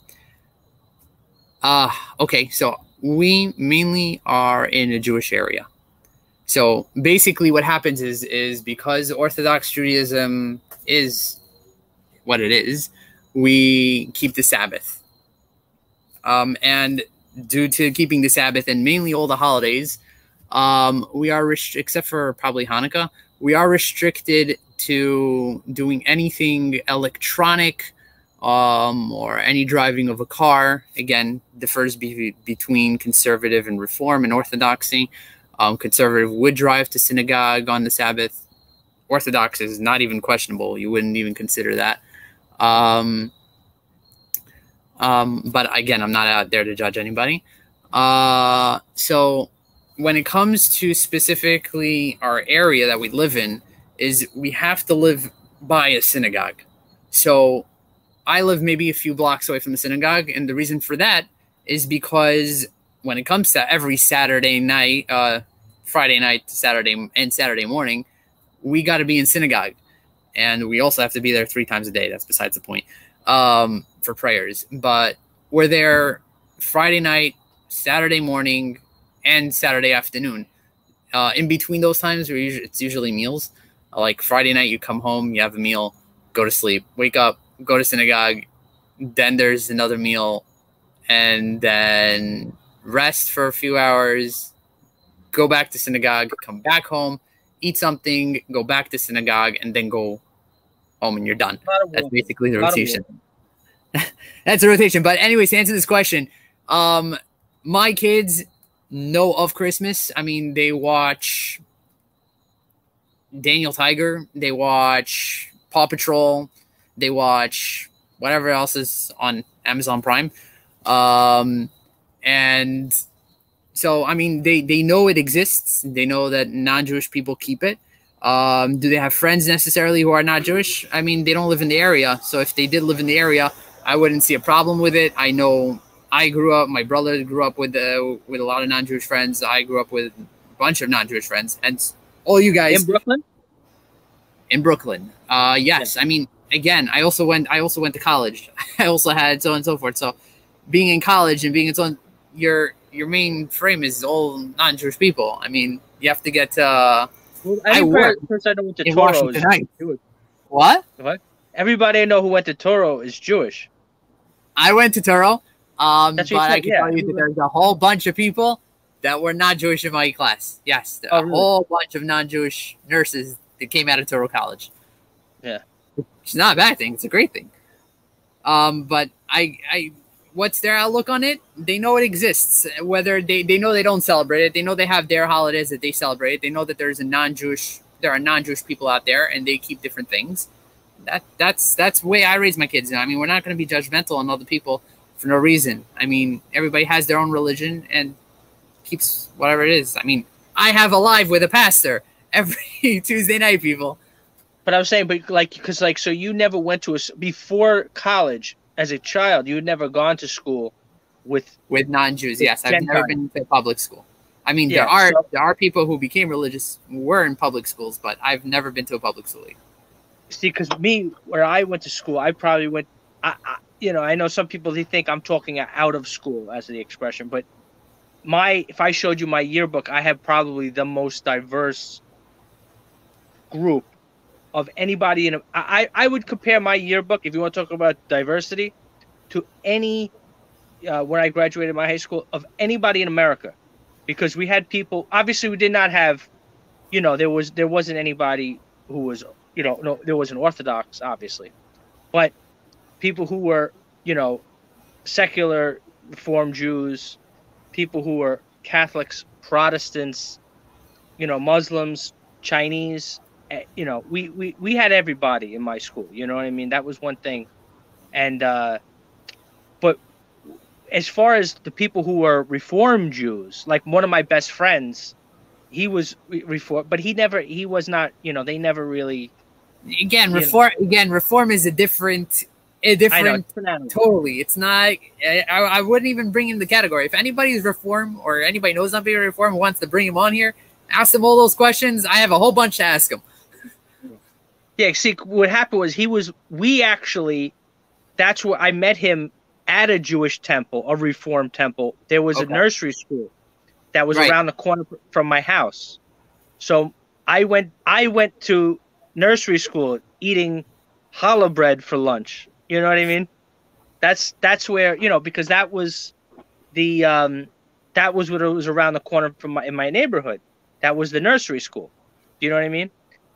Uh, okay, so we mainly are in a Jewish area. So basically, what happens is is because Orthodox Judaism is what it is, we keep the Sabbath. Um, and due to keeping the Sabbath and mainly all the holidays, um, we are except for probably Hanukkah, we are restricted to doing anything electronic um, or any driving of a car. Again, differs be- between conservative and reform and orthodoxy. Um, conservative would drive to synagogue on the Sabbath. Orthodox is not even questionable. You wouldn't even consider that. Um, um, but again, I'm not out there to judge anybody. Uh, so when it comes to specifically our area that we live in, is we have to live by a synagogue. So I live maybe a few blocks away from the synagogue, and the reason for that is because when it comes to every Saturday night, uh, Friday night, Saturday, and Saturday morning, we got to be in synagogue, and we also have to be there three times a day. That's besides the point um, for prayers. But we're there Friday night, Saturday morning, and Saturday afternoon. Uh, in between those times, usually, it's usually meals. Like Friday night, you come home, you have a meal, go to sleep, wake up, go to synagogue. Then there's another meal, and then rest for a few hours, go back to synagogue, come back home, eat something, go back to synagogue, and then go home and you're done. That's basically the rotation. That's a rotation. But anyways, to answer this question, um, my kids know of Christmas. I mean, they watch Daniel Tiger, they watch Paw Patrol, they watch whatever else is on Amazon Prime. Um, and so, I mean, they, they know it exists. They know that non Jewish people keep it. Um, do they have friends necessarily who are not Jewish? I mean, they don't live in the area. So, if they did live in the area, I wouldn't see a problem with it. I know I grew up, my brother grew up with uh, with a lot of non Jewish friends. I grew up with a bunch of non Jewish friends. And all you guys in Brooklyn? In Brooklyn. Uh, yes. Yeah. I mean, again, I also went I also went to college. I also had so on and so forth. So being in college and being in so your your main frame is all non-Jewish people. I mean, you have to get. Uh, well, I work person I know went to Touro is Jewish. What? What? Everybody I know who went to Touro is Jewish. I went to Touro, um, but I can yeah. tell you that there's a whole bunch of people that were not Jewish in my class. Yes, oh, a really? whole bunch of non-Jewish nurses that came out of Touro College. Yeah, it's not a bad thing; it's a great thing. Um, but I, I what's their outlook on it? They know it exists. Whether they, they know they don't celebrate it, they know they have their holidays that they celebrate. They know that there's a non-Jewish there are non-Jewish people out there and they keep different things. That that's that's the way I raise my kids. I mean, we're not going to be judgmental on other people for no reason. I mean, everybody has their own religion and keeps whatever it is. I mean, I have a live with a pastor every Tuesday night, people. but I was saying, but like, because like, so you never went to a before college as a child. You had never gone to school with with non-Jews. Yes, I've never been to public school. I mean, Yeah, there are so- there are people who became religious were in public schools, but I've never been to a public school. see, because me, where I went to school, I probably went. I, I, you know, I know some people they think I'm talking out of school as the expression, but my if I showed you my yearbook, I have probably the most diverse group of anybody in. A, I I would compare my yearbook if you want to talk about diversity to any uh, when I graduated my high school of anybody in America, because we had people. Obviously, we did not have, you know, there was there wasn't anybody who was you know no there was an Orthodox obviously, but people who were you know secular Reformed Jews, people who were Catholics, Protestants, you know Muslims, Chinese. Eh, You know, we, we, we had everybody in my school. You know what I mean? That was one thing. And uh, but as far as the people who were Reformed Jews, like one of my best friends, he was re- Reformed, but he never, he was not. You know, they never really. Again, You know. reform. Again, reform is a different, a different. it's. Totally, it's not. I, I wouldn't even bring in the category. If anybody's reform or anybody knows about reform wants to bring him on here, ask them all those questions. I have a whole bunch to ask him. Yeah, see, what happened was he was. We actually, that's where I met him at a Jewish temple, a Reformed temple. There was Okay. a nursery school that was Right. around the corner from my house. So I went. I went to nursery school eating challah bread for lunch. You know what I mean? That's that's where you know because that was the um that was what it was around the corner from my in my neighborhood. That was the nursery school. You know what I mean?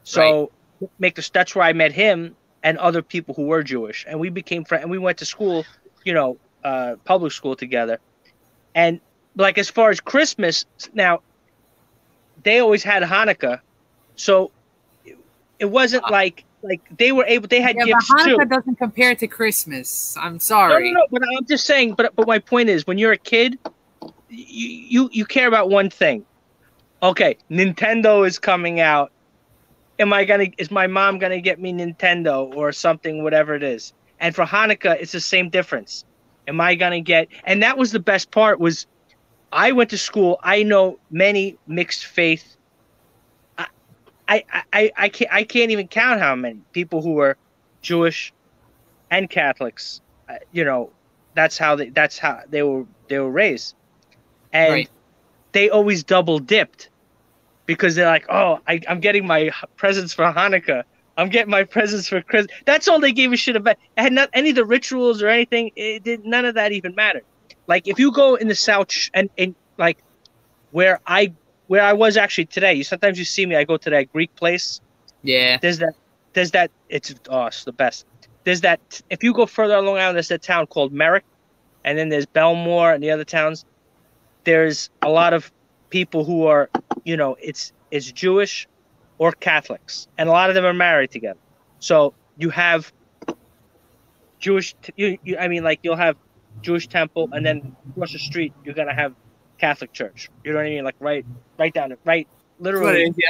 So make this that's where I met him and other people who were Jewish, and we became friends. And we went to school, you know, uh, public school together. And like as far as Christmas, now they always had Hanukkah, so it, wasn't like like they were able. They had Yeah, gifts but too. Hanukkah doesn't compare to Christmas. I'm No, sorry. no, no. But I'm just saying. But but my point is, when you're a kid, you you, you care about one thing. Okay, Nintendo is coming out. Am I gonna? Is my mom gonna get me Nintendo or something, whatever it is? And for Hanukkah, it's the same difference. Am I gonna get? And that was the best part. Was I went to school. I know many mixed faith. I I I, I can't I can't even count how many people who were Jewish and Catholics. Uh, you know, that's how they that's how they were they were raised, and Right. they always double dipped because they're like, oh, I, I'm getting my presents for Hanukkah. I'm getting my presents for Christmas. That's all they gave a shit about. It had not any of the rituals or anything. It did none of that even mattered. Like if you go in the south and and like where I where I was actually today. You sometimes you see me. I go to that Greek place Yeah. there's that there's that it's oh it's the best there's that if you go further along island there's that town called merrick and then there's bellmore and the other towns there's a lot of people who are you know it's it's jewish or catholics and a lot of them are married together so you have jewish you, you i mean like you'll have jewish temple and then across the street you're gonna have catholic church you know what i mean like right right down right literally it is, yeah.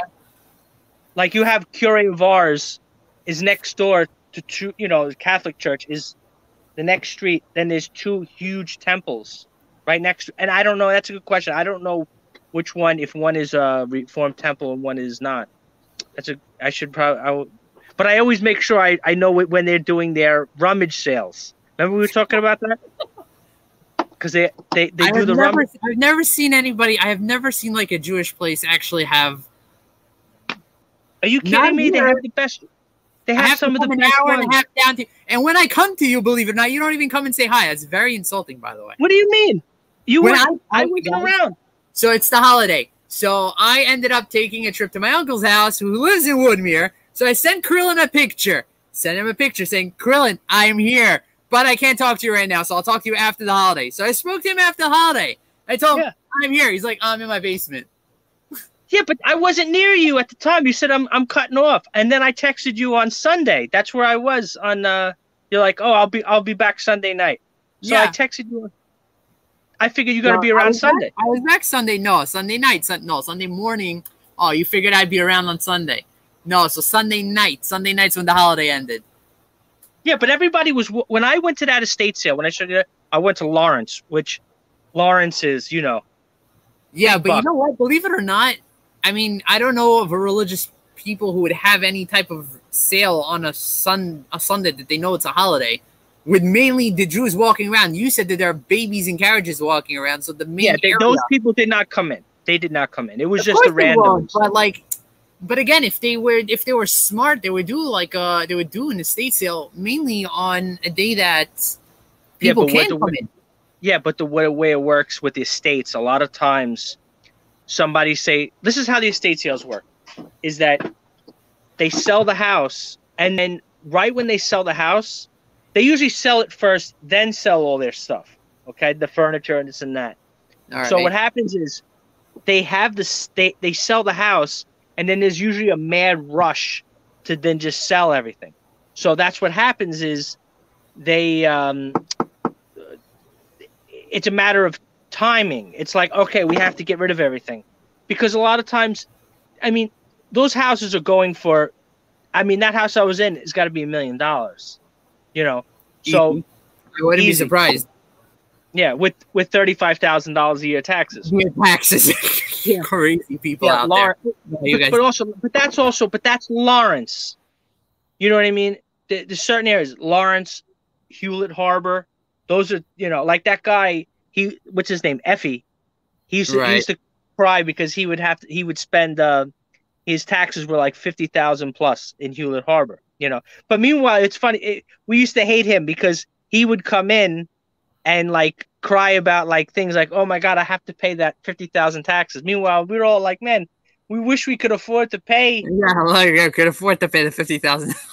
like you have Cure Vars is next door to two, you know, the Catholic Church is the next street. Then there's two huge temples right next. And I don't know. That's a good question. I don't know which one, if one is a Reformed temple and one is not. That's a. I should probably. I will, but I always make sure I, I know it when they're doing their rummage sales. Remember we were talking about that? Because they they, they I do the never, rummage. I've never seen anybody. I have never seen like a Jewish place actually have. Are you kidding Not me? They have the best. They have have some of the an best hour ones. and a half down to. And when I come to you, believe it or not, you don't even come and say hi. That's very insulting, by the way. What do you mean? You When were I- I, I- around. So it's the holiday. So I ended up taking a trip to my uncle's house, who lives in Woodmere. So I sent Krillin a picture. Sent him a picture saying, Krillin, I'm here, but I can't talk to you right now. So I'll talk to you after the holiday. So I spoke to him after the holiday. I told him, Yeah. I'm here. He's like, I'm in my basement. Yeah, but I wasn't near you at the time. You said I'm I'm cutting off, and then I texted you on Sunday. That's where I was on. uh You're like, oh, I'll be I'll be back Sunday night. So I texted you. I figured you're gonna Well, be I around back- Sunday. I was back Sunday. No, Sunday night. Sun, no, Sunday morning. Oh, you figured I'd be around on Sunday. No, so Sunday night. Sunday night's when the holiday ended. Yeah, but everybody was when I went to that estate sale. When I showed you, I went to Lawrence, which Lawrence is, you know. Yeah, but you know what? Believe it or not, I mean, I don't know of a religious people who would have any type of sale on a sun a Sunday that they know it's a holiday. With mainly the Jews walking around, you said that there are babies and carriages walking around. So the main yeah, they, those people did not come in. They did not come in. It was Of just a random. But like, but again, if they were if they were smart, they would do like uh they would do an estate sale mainly on a day that Yeah, people but what can the- come in. Yeah, but the way, way it works with the estates, a lot of times somebody say this is how the estate sales work is that they sell the house and then right when they sell the house, they usually sell it first, then sell all their stuff. Okay, the furniture and this and that. All So what happens is they have the state they sell the house and then there's usually a mad rush to then just sell everything. So that's what happens is they um it's a matter of timing. It's like okay, we have to get rid of everything. Because a lot of times I mean, those houses are going for I mean, that house I was in has got to be a million dollars. You know. So Easy. I wouldn't be surprised. yeah, with with $35,000 a year taxes. With taxes, Yeah. crazy people Yeah, out Lawrence, there. You but, guys, but also, but that's also, but that's Lawrence. You know what I mean? The, the certain areas, Lawrence, Hewlett Harbor, those are you know like that guy. He what's his name? Effie. He used to, Right. he used to cry because he would have to, he would spend uh, his taxes were like fifty thousand plus in Hewlett Harbor. You know, but meanwhile, it's funny. It, we used to hate him because he would come in and like cry about like things like, oh my god, I have to pay that fifty thousand taxes. Meanwhile, we were all like, man, we wish we could afford to pay. yeah, like I could afford to pay the fifty thousand.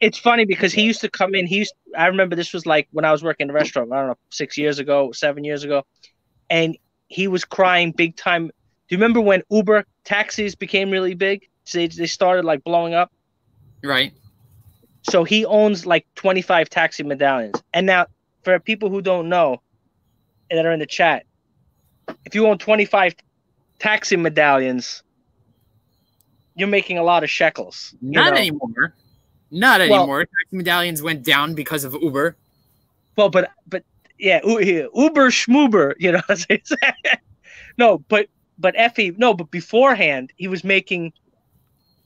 It's funny because he used to come in. He used. I remember this was like when I was working in a restaurant. I don't know, six years ago, seven years ago, and he was crying big time. Do you remember when Uber taxis became really big? So they, they started like blowing up. Right. So he owns like 25 taxi medallions. And now, for people who don't know that are in the chat, if you own 25 taxi medallions, you're making a lot of shekels. Not know? anymore. Not Well- anymore. Tax medallions went down because of Uber. Well, but but yeah, Uber Schmuber, you know. what I'm saying? no, but but Effie, no, but beforehand he was making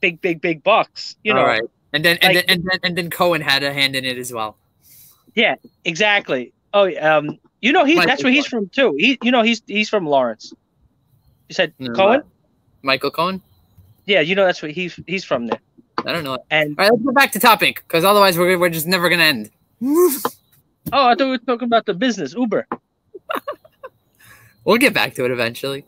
big, big, big bucks. You know, All right. And then and like- then and then and then Cohen had a hand in it as well. Yeah, exactly. Oh, um, you know, he Michael that's where he's from too. He, you know, he's he's from Lawrence. You said No, Cohen? Michael Cohen? Yeah, you know that's where he's he's from there. I don't know. All And all right, let's go back to topic because otherwise we're we're just never gonna end. oh, I thought we were talking about the business Uber. We'll get back to it eventually.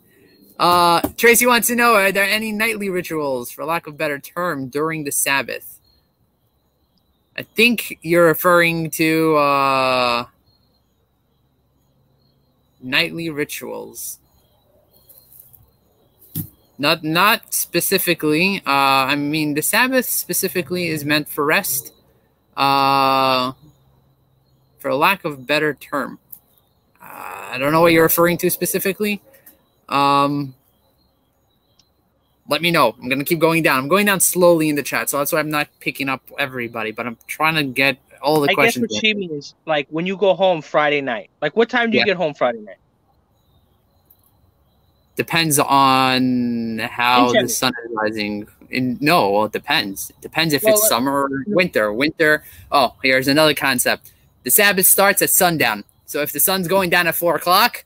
Uh, Tracy wants to know: Are there any nightly rituals, for lack of better term, during the Sabbath? I think you're referring to uh, nightly rituals. Not not specifically. Uh, I mean, the Sabbath specifically is meant for rest. Uh, for lack of better term. Uh, I don't know what you're referring to specifically. Um, let me know. I'm gonna keep going down. I'm going down slowly in the chat, so that's why I'm not picking up everybody. But I'm trying to get all the I guess what she means, like when you go home Friday night. Like what time do you Yeah. get home Friday night? Depends on how the sun is rising. In no, well, it depends. It depends if Well, it's uh, summer or winter. Winter. Oh, here's another concept. The Sabbath starts at sundown. So if the sun's going down at four o'clock,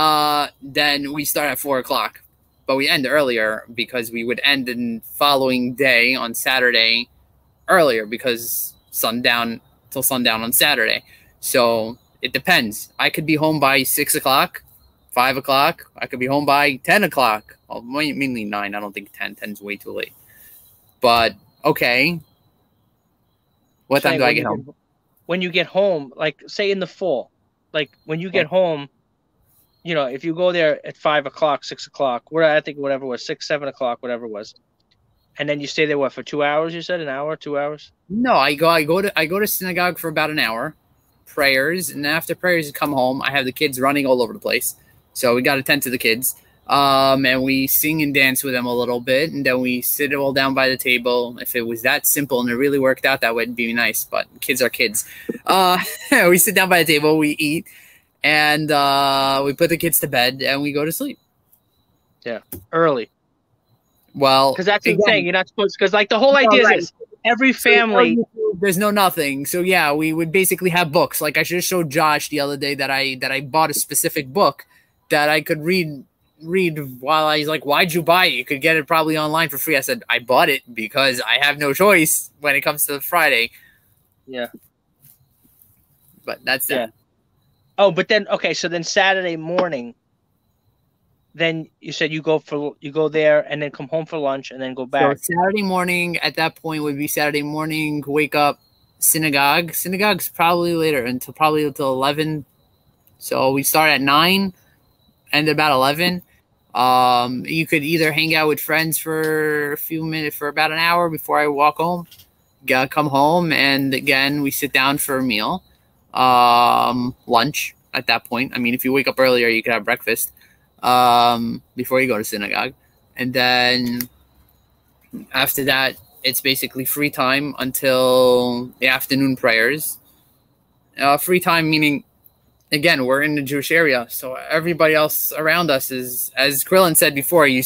uh, then we start at four o'clock. But we end earlier because we would end in following day on Saturday earlier because sundown till sundown on Saturday. So it depends. I could be home by six o'clock, five o'clock. I could be home by ten o'clock. Well, mainly nine. I don't think 10. 10's way too late. But okay. What time do I get home? when you get home, like say in the fall, like when you get home, you know, if you go there at five o'clock, six o'clock, where I think whatever was, six, seven o'clock, whatever it was, and then you stay there what for two hours? You said an hour, two hours. No, I go. I go to. I go to synagogue for about an hour, prayers, and after prayers, I come home. I have the kids running all over the place, so we got to tend to the kids. Um, and we sing and dance with them a little bit, and then we sit all down by the table. If it was that simple and it really worked out that it'd be nice. But kids are kids. Uh, we sit down by the table, we eat, and uh, we put the kids to bed, and we go to sleep. Yeah, early. Well, because that's again, insane. You're not supposed because like the whole idea right. is every family. There's no nothing. So yeah, we would basically have books. Like I just showed Josh the other day that I that I bought a specific book that I could read read while I was like, why'd you buy it? You could get it probably online for free. I said, I bought it because I have no choice when it comes to the Friday. Yeah. But that's yeah. That. Oh, but then okay, so then Saturday morning, then you said you go for you go there and then come home for lunch and then go back. So Saturday morning at that point would be Saturday morning, wake up, synagogue. Synagogue's probably later until probably until eleven. So we start at nine, end at about eleven. Um, you could either hang out with friends for a few minutes for about an hour before I walk home. come home and again we sit down for a meal, um, lunch at that point. I mean, if you wake up earlier, you could have breakfast um, before you go to synagogue, and then after that, it's basically free time until the afternoon prayers. Uh, free time meaning again, we're in the Jewish area, so everybody else around us is, as Krillin said before, you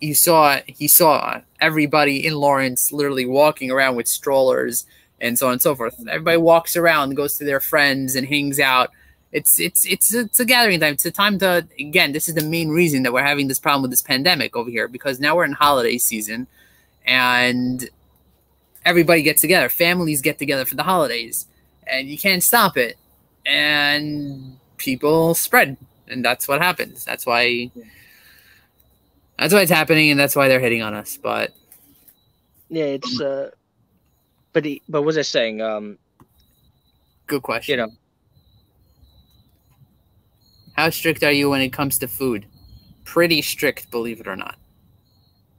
you saw he saw everybody in Lawrence literally walking around with strollers and so on and so forth. Everybody walks around, goes to their friends, and hangs out. It's it's it's it's a gathering time. It's a time to again. This is the main reason that we're having this problem with this pandemic over here because now we're in holiday season, and everybody gets together. Families get together for the holidays, and you can't stop it and people spread, and that's what happens. That's why. That's why it's happening, and that's why they're hitting on us. But yeah, it's uh, but he, but what was I saying? Um, good question. You know, how strict are you when it comes to food? Pretty strict, believe it or not.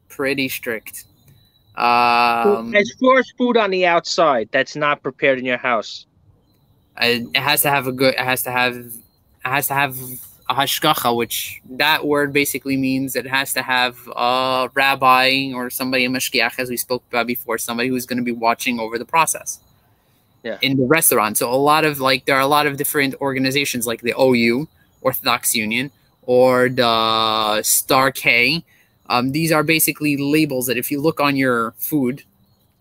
Pretty strict. Um, as far as food on the outside that's not prepared in your house, it has to have a good. It has to have. It has to have a hashgacha, which that word basically means it has to have a rabbi or somebody, a mashgiach, as we spoke about before, somebody who's going to be watching over the process. Yeah. In the restaurant, so a lot of like there are a lot of different organizations like the OU, Orthodox Union, or the Star K. Um, these are basically labels that if you look on your food,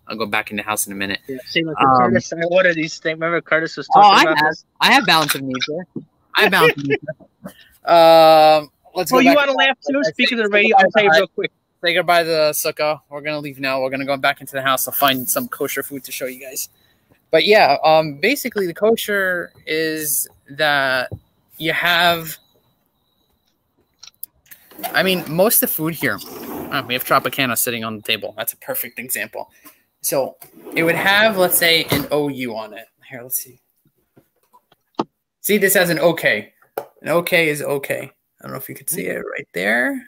I'll go back in the house in a minute. Yeah, see, like um, Curtis, I ordered these things. Remember, Curtis was talking oh, about I have, this. I have balance of nature. I have balance of nature. Um, let's. Oh, you want to laugh too? Speaking of the radio, I'll tell you real quick. Say goodbye to the sukkah. We're gonna leave now. We're gonna go back into the house. I'll find some kosher food to show you guys. But yeah, um, basically the kosher is that you have. I mean, most of the food here. Oh, we have Tropicana sitting on the table. That's a perfect example. So it would have, let's say, an OU on it. Here, let's see. See, this has an OK. An OK is OK. I don't know if you could see it right there.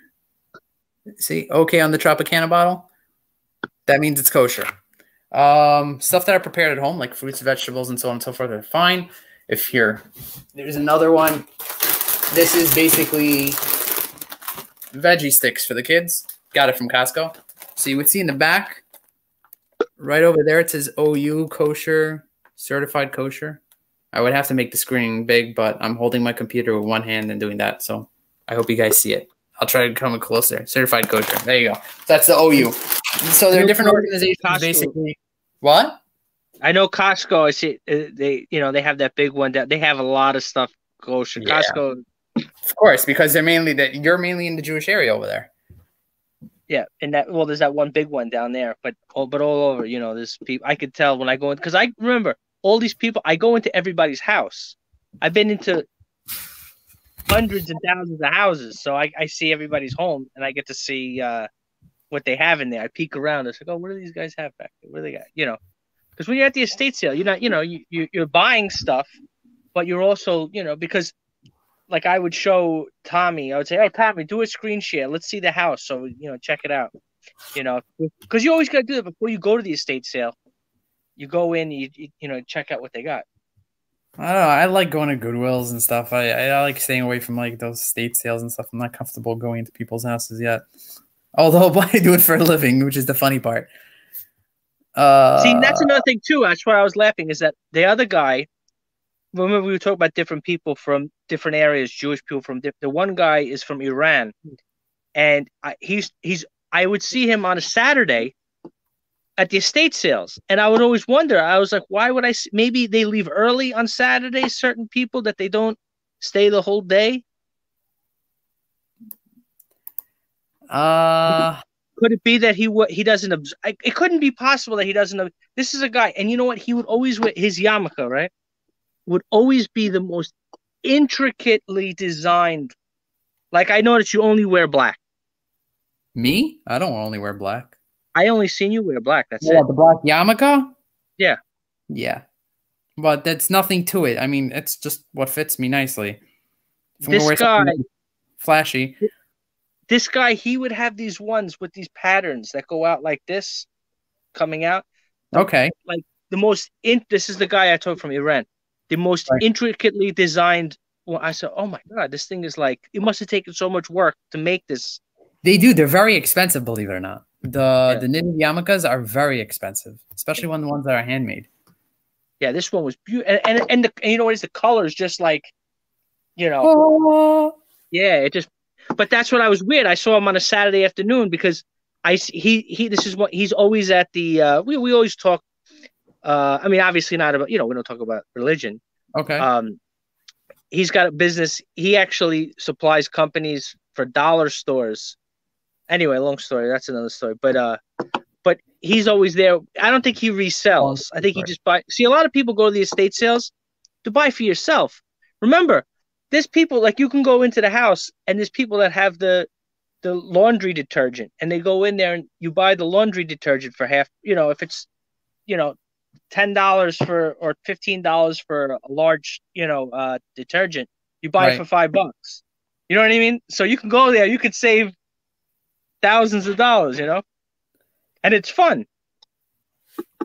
See, OK on the Tropicana bottle. That means it's kosher. Um, stuff that I prepared at home, like fruits, vegetables, and so on and so forth, are fine. If here, there's another one. This is basically veggie sticks for the kids. Got it from Costco. So you would see in the back, right over there it says OU kosher, certified kosher. I would have to make the screen big, but I'm holding my computer with one hand and doing that. So I hope you guys see it. I'll try to come closer. Certified kosher. There you go. That's the OU. So there are different organizations Costco. basically. What? I know Costco. I see they, you know, they have that big one. That they have a lot of stuff kosher. Yeah. Costco. Of course, because they're mainly that you're mainly in the Jewish area over there. Yeah, and that well, there's that one big one down there, but oh, but all over, you know, there's people. I could tell when I go in because I remember all these people. I go into everybody's house. I've been into hundreds and thousands of houses, so I, I see everybody's home, and I get to see uh, what they have in there. I peek around. It's like, oh, what do these guys have back there? What do they got? You know, because when you're at the estate sale, you're not, you know, you, you you're buying stuff, but you're also, you know, because like I would show Tommy, I would say, "Hey, Tommy, do a screen share. Let's see the house, so you know, check it out." You know, because you always got to do it before you go to the estate sale. You go in, you, you know, check out what they got. I don't know. I like going to Goodwills and stuff. I, I like staying away from like those state sales and stuff. I'm not comfortable going into people's houses yet. Although I do it for a living, which is the funny part. Uh, See, that's another thing too. That's why I was laughing. Is that the other guy? Remember, we were talking about different people from different areas, Jewish people from diff- the one guy is from Iran, and I, he's he's. I would see him on a Saturday at the estate sales, and I would always wonder. I was like, why would I? See, maybe they leave early on Saturdays. Certain people that they don't stay the whole day. uh, Could it be that he wa he doesn't? Obs- I, it couldn't be possible that he doesn't. ob- This is a guy, and you know what? He would always wear his yarmulke, right? Would always be the most intricately designed. Like I noticed, you only wear black. me? I don't only wear black. I only seen you wear black. That's Yeah, it. the black yarmulke. Yeah. Yeah, but that's nothing to it. I mean, it's just what fits me nicely. If This guy- flashy. This guy, he would have these ones with these patterns that go out like this, coming out. Okay. Like the most in. This is the guy I took from Iran. The most Right. intricately designed. Well, I said, "Oh my god, this thing is like it must have taken so much work to make this." They do. They're very expensive, believe it or not. The Yeah. the knitted yarmulkes are very expensive, especially when the ones that are handmade. Yeah, this one was beautiful, and and, and, the, and you know what is the colors just like, you know, Oh, yeah, it just. But that's what I was weird. I saw him on a Saturday afternoon because I he he this is what he's always at the. uh We we always talk. Uh, I mean, obviously not about you know we don't talk about religion. okay. Um, he's got a business. He actually supplies companies for dollar stores. Anyway, long story. That's another story. But uh, but he's always there. I don't think he resells. I think he just buy. See, a lot of people go to the estate sales to buy for yourself. Remember, there's people like you can go into the house and there's people that have the the laundry detergent and they go in there and you buy the laundry detergent for half. You know, if it's you know ten dollars for or fifteen dollars for a large you know uh detergent, you buy it for five bucks. You know what I mean? So you can go there, you could save thousands of dollars. You know, and it's fun.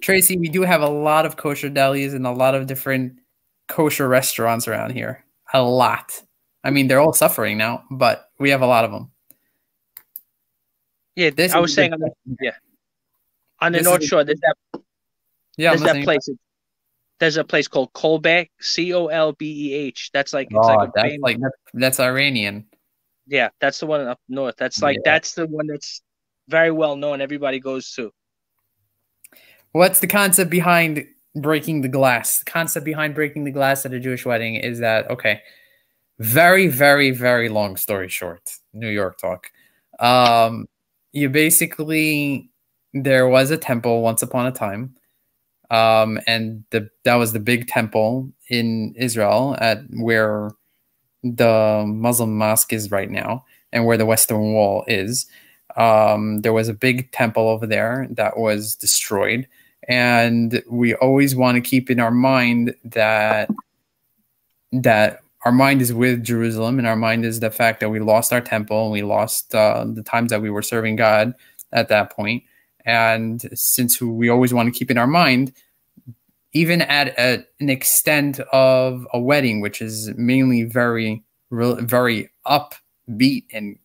Tracy, we do have a lot of kosher delis and a lot of different kosher restaurants around here. A lot. I mean, they're all suffering now, but we have a lot of them. Yeah, This I was saying on the, yeah. on the This North Shore, there's that Yeah, there's that place. There's a place called Kolbeh, C O L B E H. That's like it's Oh, like that's famous, like that's, that's Iranian. Yeah, that's the one up north. That's like Yeah. that's the one that's very well known. Everybody goes to. What's the concept behind breaking the glass? The concept behind breaking the glass at a Jewish wedding is that okay. Very, very, very long story short. New York talk. Um, you basically there was a temple once upon a time, um, and the that was the big temple in Israel at where the Muslim mosque is right now, and where the Western Wall is. Um, there was a big temple over there that was destroyed and we always want to keep in our mind that that our mind is with Jerusalem, and our mind is the fact that we lost our temple and we lost uh, the times that we were serving God at that point. And since we always want to keep in our mind, even at a, an extent of a wedding, which is mainly very, very upbeat and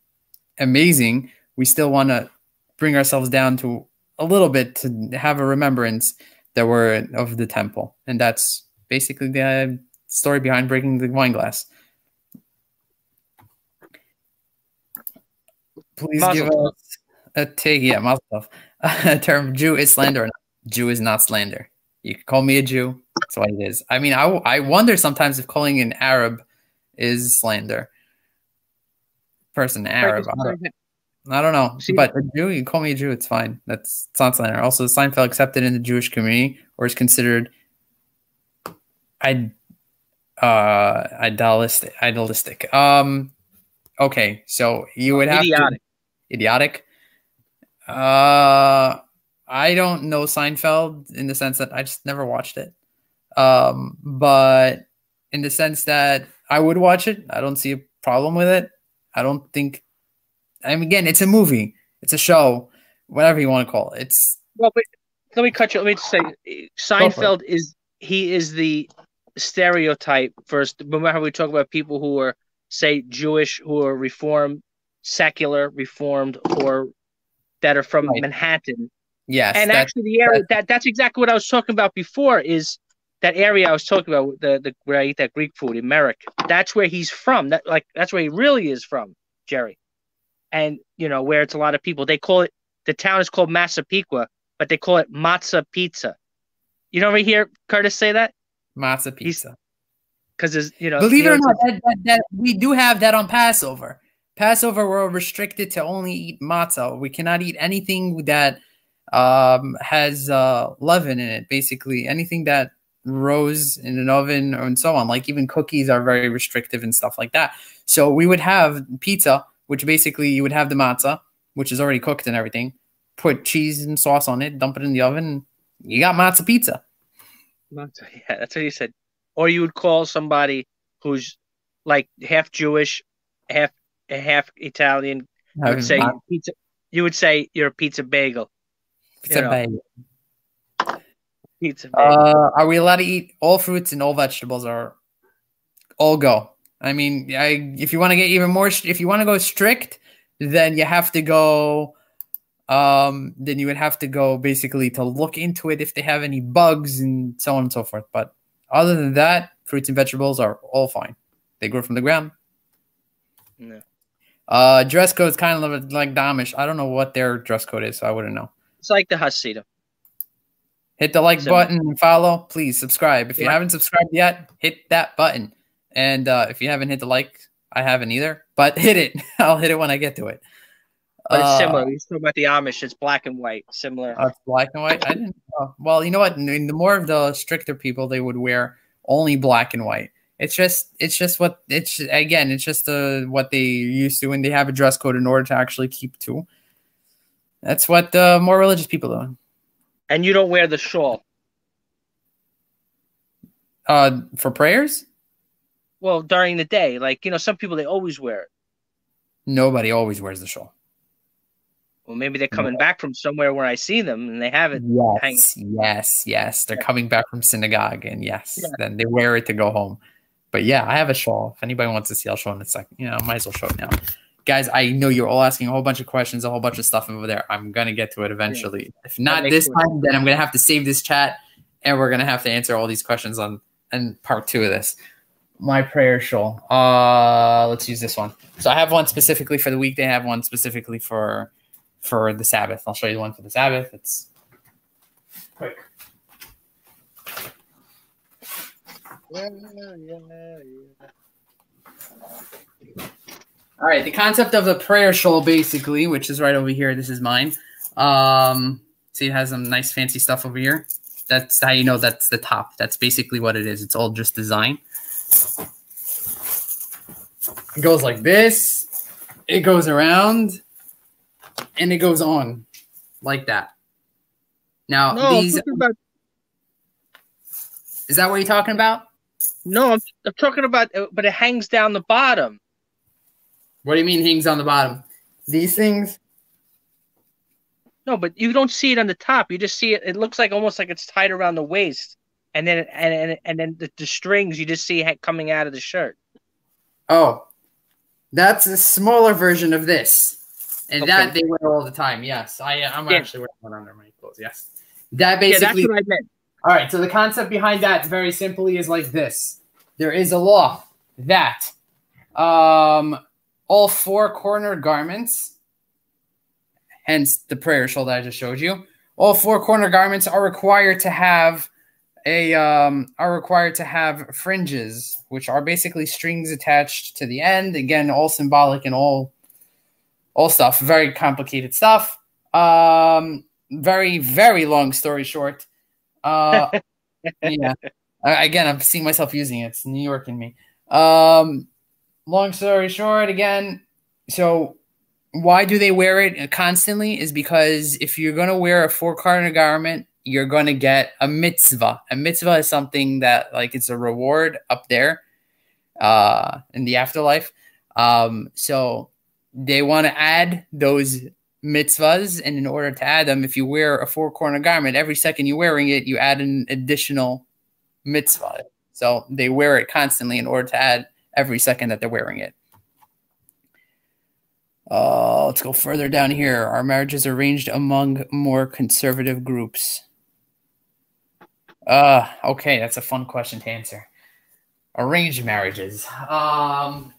amazing, we still want to bring ourselves down to a little bit to have a remembrance that we're of the temple, and that's basically the uh, story behind breaking the wine glass. Please Mazel give us a take. Yeah, mazel. A term Jew is slander or not? Jew is not slander. You can call me a Jew. That's what it is. I mean, I, I wonder sometimes if calling an Arab is slander. Person Arab. I don't- I don't know, See- but a Jew, you call me a Jew, it's fine. That's it's not slander. Also, Seinfeld accepted in the Jewish community, or is considered, I, uh, idolistic. Idolistic. Um, okay, so you would have Idiotic. to idiotic. Uh, I don't know Seinfeld in the sense that I just never watched it. Um, but in the sense that I would watch it, I don't see a problem with it. I don't think I mean, again, it's a movie, it's a show, whatever you want to call it. It's Well, but let me cut you. Let me just say, Seinfeld is he is the stereotype first. Remember how we talk about people who are, say, Jewish, who are reformed, secular, reformed, or that are from right. Manhattan. Yes. And actually, the area that that's exactly what I was talking about before is that area I was talking about the the where I eat that Greek food in Merrick. That's where he's from. That like that's where he really is from, Jerry. And you know where it's a lot of people. They call it the town is called Massapequa, but they call it Matzah Pizza. You don't ever hear Curtis say that? Matzah Pizza. Because there's you know believe it or not, that, that, that, we do have that on Passover. Passover, we're restricted to only eat matzah. We cannot eat anything that um, has uh, leaven in it. Basically, anything that rose in an oven and so on. Like even cookies are very restrictive and stuff like that. So we would have pizza, which basically you would have the matzah, which is already cooked and everything. Put cheese and sauce on it, dump it in the oven. You got matzah pizza. Matzah, yeah, that's what you said. Or you would call somebody who's like half Jewish, half half Italian. Would say pizza. You would say you're a pizza bagel. Pizza know. bagel. Pizza bagel. Uh, are we allowed to eat all fruits and all vegetables? Or all go? I mean, I if you want to get even more, if you want to go strict, then you have to go. Um, then you would have to go basically to look into it if they have any bugs and so on and so forth. But other than that, fruits and vegetables are all fine. They grow from the ground. No. Uh, dress code is kind of like the Amish. I don't know what their dress code is, so I wouldn't know. It's like the Hasidim. Hit the like button and follow. Please subscribe. If you haven't subscribed yet, hit that button. And uh, if you haven't hit the like, I haven't either. But hit it. I'll hit it when I get to it. But it's uh, similar. You talking about the Amish. It's black and white. Similar. Uh, it's black and white. I didn't. Uh, well, you know what? I mean, the more of the stricter people, they would wear only black and white. It's just it's just what it's again it's just uh, what they used to when they have a dress code in order to actually keep to. That's what uh, more religious people do. And you don't wear the shawl. Uh, for prayers. Well, during the day, like you know, some people they always wear it. Nobody always wears the shawl. Well, maybe they're coming back from somewhere where I see them and they have it. Yes, hanging. yes, yes. They're coming back from synagogue, and yes, yeah. then they wear it to go home. But yeah, I have a shawl. If anybody wants to see, I'll show in a second. You know, I might as well show it now. Guys, I know you're all asking a whole bunch of questions, a whole bunch of stuff over there. I'm gonna get to it eventually. If not this time, then I'm gonna have to save this chat and we're gonna have to answer all these questions on and part two of this. My prayer shawl. Uh let's use this one. So I have one specifically for the weekday, I have one specifically for for the Sabbath. I'll show you the one for the Sabbath. It's quick. Yeah, yeah, yeah. All right, the concept of the prayer shawl, basically, which is right over here. This is mine. Um, see, it has some nice fancy stuff over here. That's how you know that's the top. That's basically what it is. It's all just design. It goes like this. It goes around, and it goes on like that. Now no, these. About- is that what you're talking about? No, I'm, I'm talking about, uh, but it hangs down the bottom. What do you mean hangs on the bottom? These things? No, but you don't see it on the top. You just see it. It looks like almost like it's tied around the waist, and then and and, and then the, the strings you just see coming out of the shirt. Oh, that's a smaller version of this, and okay. that they wear all the time. Yes, I I'm yeah. actually wearing one under my clothes. Yes, that basically. Yeah, that's what I meant. All right, so the concept behind that very simply is like this. There is a law that um, all four corner garments, hence the prayer shawl that I just showed you, all four corner garments are required to have a um, are required to have fringes, which are basically strings attached to the end. Again, all symbolic and all all stuff. Very complicated stuff. Um, very very long story short uh, yeah. Again, I'm seeing myself using it. It's New York in me. Um, long story short, again, so why do they wear it constantly? Is because if you're going to wear a four corner garment, you're going to get a mitzvah. A mitzvah is something that, like, it's a reward up there uh, in the afterlife. Um, so they want to add those mitzvahs, and in order to add them, if you wear a four corner garment, every second you're wearing it, you add an additional mitzvah. So they wear it constantly in order to add every second that they're wearing it. Uh, let's go further down here. Our marriages arranged among more conservative groups. Uh, okay, that's a fun question to answer. Arranged marriages. Um,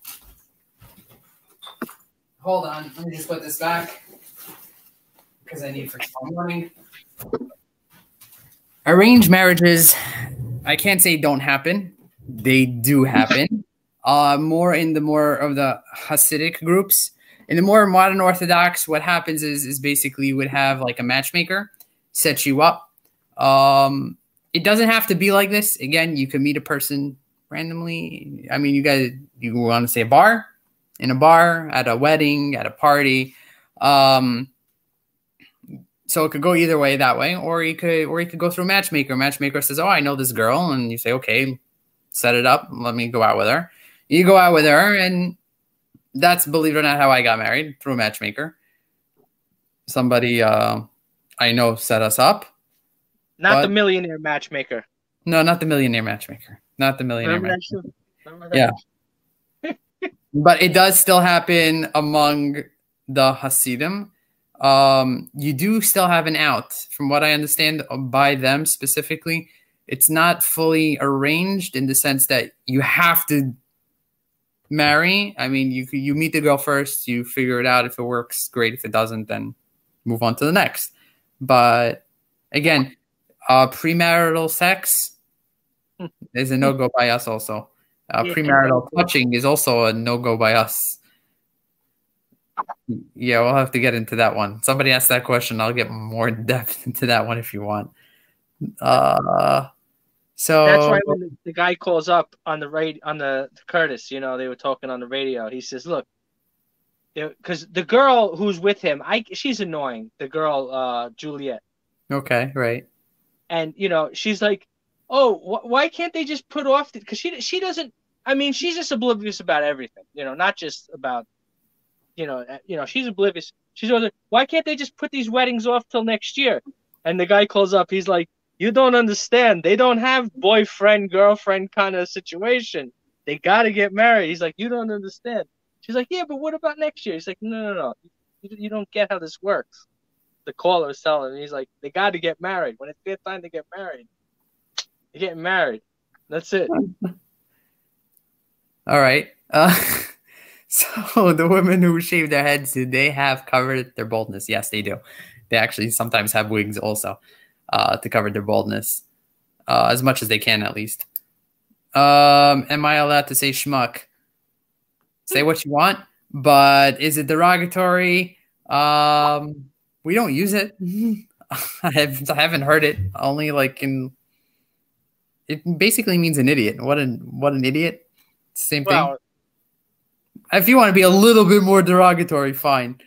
hold on, let me just put this back because I need for tomorrow morning. Arranged marriages, I can't say don't happen. They do happen. Uh, more in the more of the Hasidic groups. In the more modern Orthodox, what happens is is basically you would have like a matchmaker set you up. Um, it doesn't have to be like this. Again, you could meet a person randomly. I mean, you guys, you want to say a bar, in a bar, at a wedding, at a party. Um, so it could go either way that way, or you could, or you could go through a matchmaker. Matchmaker says, "Oh, I know this girl," and you say, "Okay, set it up. Let me go out with her." You go out with her, and that's believe it or not how I got married through a matchmaker. Somebody uh, I know set us up. Not the millionaire matchmaker. No, not the millionaire matchmaker. Not the millionaire matchmaker. Yeah. But it does still happen among the Hasidim. Um, you do still have an out, from what I understand by them specifically. It's not fully arranged in the sense that you have to marry. I mean, you you meet the girl first, you figure it out. If it works, great. If it doesn't, then move on to the next. But again, uh, premarital sex is a no go by us. Also, uh, Yeah. premarital touching is also a no go by us. Yeah, we'll have to get into that one. Somebody asked that question. I'll get more depth into that one if you want. Uh, so That's why when the, the guy calls up on the right on the Curtis, you know, they were talking on the radio. He says, "Look, because the girl who's with him, I she's annoying. The girl, uh, Juliet, okay, right. and you know, she's like, oh, wh- why can't they just put off? Because she she doesn't. I mean, she's just oblivious about everything. You know, not just about, you know, uh, you know, she's oblivious. She's always like, why can't they just put these weddings off till next year? And the guy calls up. He's like, you don't understand. They don't have boyfriend girlfriend kind of situation. They got to get married. He's like, you don't understand. She's like, yeah, but what about next year? He's like, no, no, no. You, you don't get how this works. The caller was telling him. He's like, they got to get married. When it's their time to get married, they're getting married. That's it. All right. Uh, so the women who shave their heads, do they have covered their baldness? Yes, they do. They actually sometimes have wigs also uh, to cover their baldness, uh, as much as they can at least. Um, am I allowed to say schmuck? Say what you want, but is it derogatory? Um, we don't use it. I have I haven't heard it. Only like in. It basically means an idiot. What an what an idiot. Same thing. Well, If you want to be a little bit more derogatory, fine.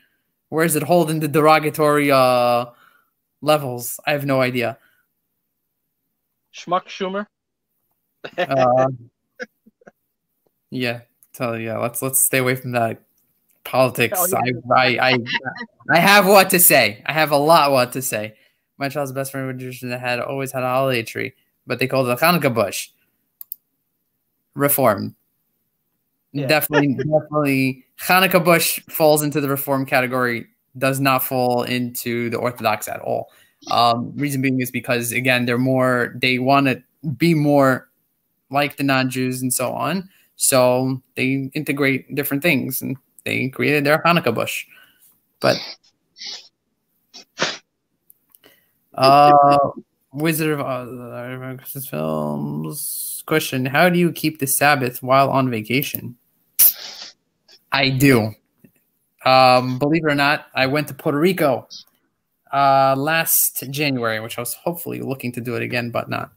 Where is it holding the derogatory uh levels? I have no idea. Schmuck Schumer. Uh, yeah, tell yeah. Let's let's stay away from that politics. Oh, yeah. I, I I I have what to say. I have a lot what to say. My child's best friend tradition had always had a holiday tree, but they called it a Hanukkah bush. Reformed. Yeah. Definitely, definitely. Hanukkah bush falls into the reform category. Does not fall into the Orthodox at all. Um, reason being is because again, they're more. They want to be more like the non-Jews and so on. So they integrate different things, and they created their Hanukkah bush. But uh, Wizard of Oz Christmas films question: How do you keep the Sabbath while on vacation? I do. Um, believe it or not, I went to Puerto Rico uh, last January, which I was hopefully looking to do it again, but not.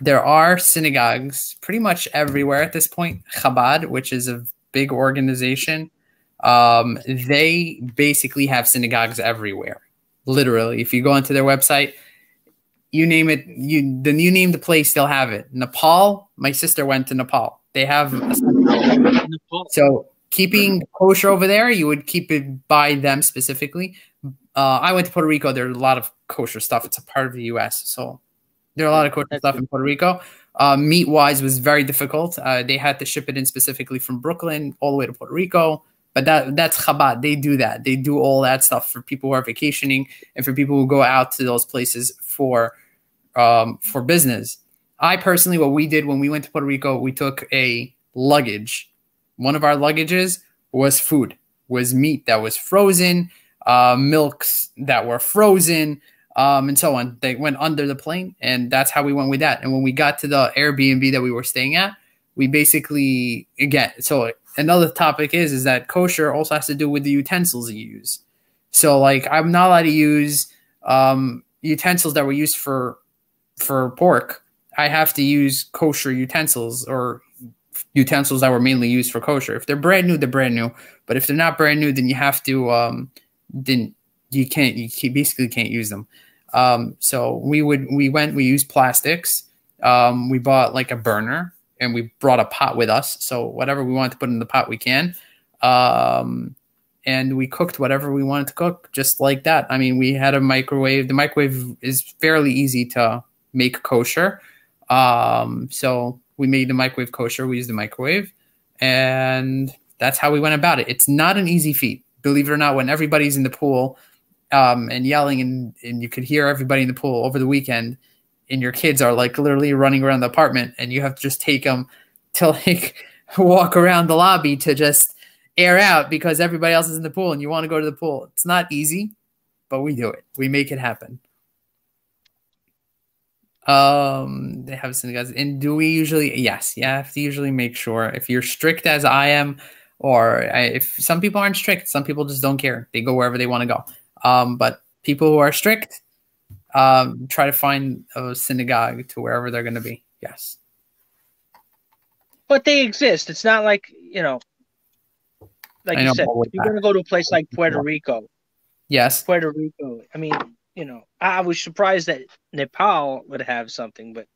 There are synagogues pretty much everywhere at this point. Chabad, which is a big organization, um, they basically have synagogues everywhere. Literally, if you go onto their website, you name it, you then you name the place, they'll have it. Nepal, my sister went to Nepal. They have a so keeping kosher over there, you would keep it by them specifically. Uh, I went to Puerto Rico. There's a lot of kosher stuff. It's a part of the U.S., so there are a lot of kosher stuff in Puerto Rico. Uh, meat wise was very difficult. Uh, they had to ship it in specifically from Brooklyn all the way to Puerto Rico. But that that's Chabad. They do that. They do all that stuff for people who are vacationing and for people who go out to those places for um, for business. I personally, what we did when we went to Puerto Rico, we took a luggage. One of our luggages was food, was meat that was frozen, uh, milks that were frozen, um, and so on. They went under the plane, and that's how we went with that. And when we got to the Airbnb that we were staying at, we basically again. So another topic is is that kosher also has to do with the utensils you use. So like I'm not allowed to use um, utensils that were used for for pork. I have to use kosher utensils or utensils that were mainly used for kosher. If they're brand new, they're brand new. But if they're not brand new, then you have to um, then you can't you basically can't use them. Um, so we would we went we used plastics. Um, we bought like a burner and we brought a pot with us. So whatever we wanted to put in the pot, we can. Um, and we cooked whatever we wanted to cook, just like that. I mean, we had a microwave. The microwave is fairly easy to make kosher. Um, so we made the microwave kosher. We used the microwave, and that's how we went about it. It's not an easy feat, believe it or not. When everybody's in the pool, um, and yelling and, and you could hear everybody in the pool over the weekend and your kids are like literally running around the apartment and you have to just take them to like walk around the lobby to just air out because everybody else is in the pool and you want to go to the pool. It's not easy, but we do it. We make it happen. Um, they have synagogues, and do we usually? Yes, you have to usually make sure if you're strict as I am, or if some people aren't strict, some people just don't care. They go wherever they want to go. Um, but people who are strict um, try to find a synagogue to wherever they're going to be. Yes. But they exist. It's not like, you know, like I you said, you're going to go to a place like Puerto Rico. Yes. Puerto Rico. I mean, you know, I was surprised that Nepal would have something, but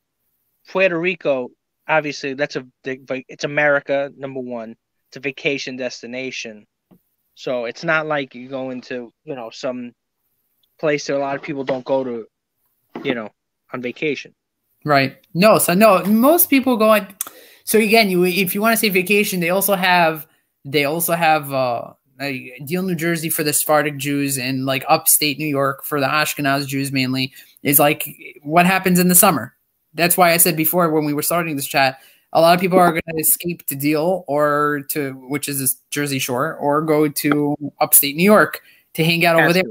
Puerto Rico, obviously, that's a big it's America number one. It's a vacation destination. So it's not like you go into, you know, some place that a lot of people don't go to, you know, on vacation. Right. No, so no, most people go on. So again, you if you want to say vacation, they also have they also have uh Deal New Jersey for the Sephardic Jews and like upstate New York for the Ashkenaz Jews mainly is like what happens in the summer. That's why I said before when we were starting this chat, a lot of people are going to escape to Deal or to which is this Jersey Shore or go to upstate New York to hang out over there.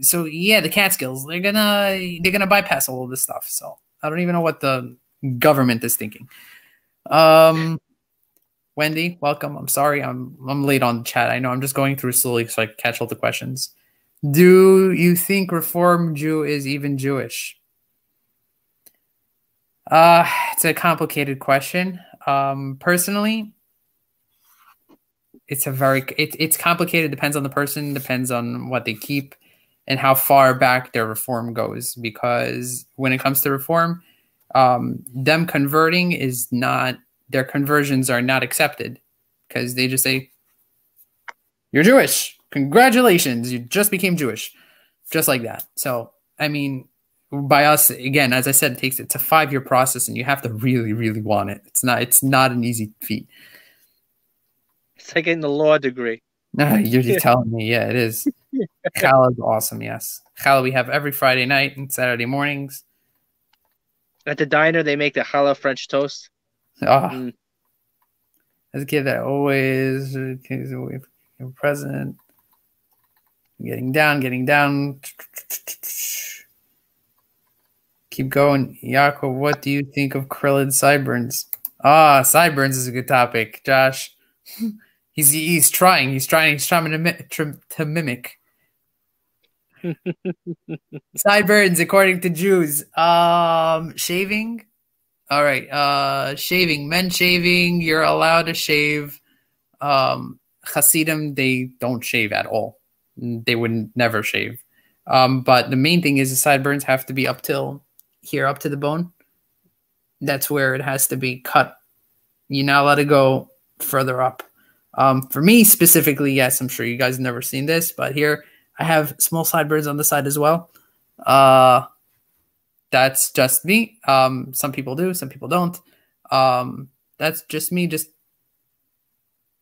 So yeah, the Catskills they're gonna they're gonna bypass all of this stuff. So I don't even know what the government is thinking. Um, Wendy, welcome. I'm sorry I'm I'm late on the chat. I know I'm just going through slowly so I can catch all the questions. Do you think Reform Jew is even Jewish? Uh, it's a complicated question. Um, personally, it's a very it, it's complicated. Depends on the person. Depends on what they keep and how far back their reform goes. Because when it comes to reform, um, them converting is not their conversions are not accepted because they just say you're Jewish. Congratulations, you just became Jewish, just like that. So I mean, by us again as i said it takes it's a five year process and you have to really really want it. It's not it's not an easy feat. It's like getting the law degree. No you're just telling me. Yeah it is. Challah is awesome yes. Challah we have every friday night and saturday mornings. At the diner they make the challah french toast oh mm. as a kid that always present getting down getting down Keep going. Yaakov, what do you think of Krillin sideburns? Ah, sideburns is a good topic, Josh. he's he's trying. He's trying. He's trying to, to, to mimic. sideburns, according to Jews. Um, shaving. All right. Uh, shaving. Men shaving. You're allowed to shave. Um, Hasidim, they don't shave at all. They would never shave. Um, but the main thing is the sideburns have to be up till here up to the bone, that's where it has to be cut. You now let it go further up. Um, for me specifically, yes, I'm sure you guys never seen this, but here I have small sideburns on the side as well. Uh, that's just me. Um, some people do, some people don't. Um, that's just me, just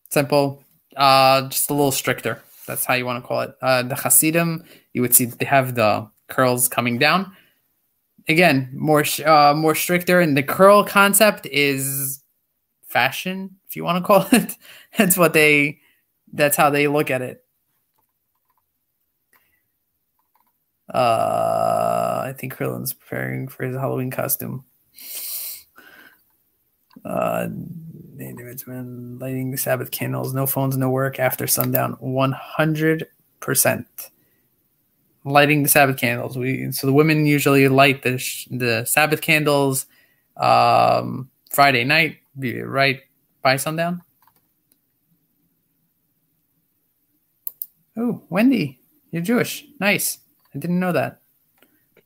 simple, uh, just a little stricter. That's how you want to call it. Uh, the Hasidim, you would see they have the curls coming down. Again, more uh, more stricter, and the curl concept is fashion, if you want to call it. that's what they. That's how they look at it. Uh, I think Krillin's preparing for his Halloween costume. Uh, David's lighting the Sabbath candles. No phones, no work after sundown. One hundred percent lighting the Sabbath candles. We so the women usually light the the Sabbath candles um, Friday night, right by sundown. Oh, Wendy, you're Jewish. Nice. I didn't know that.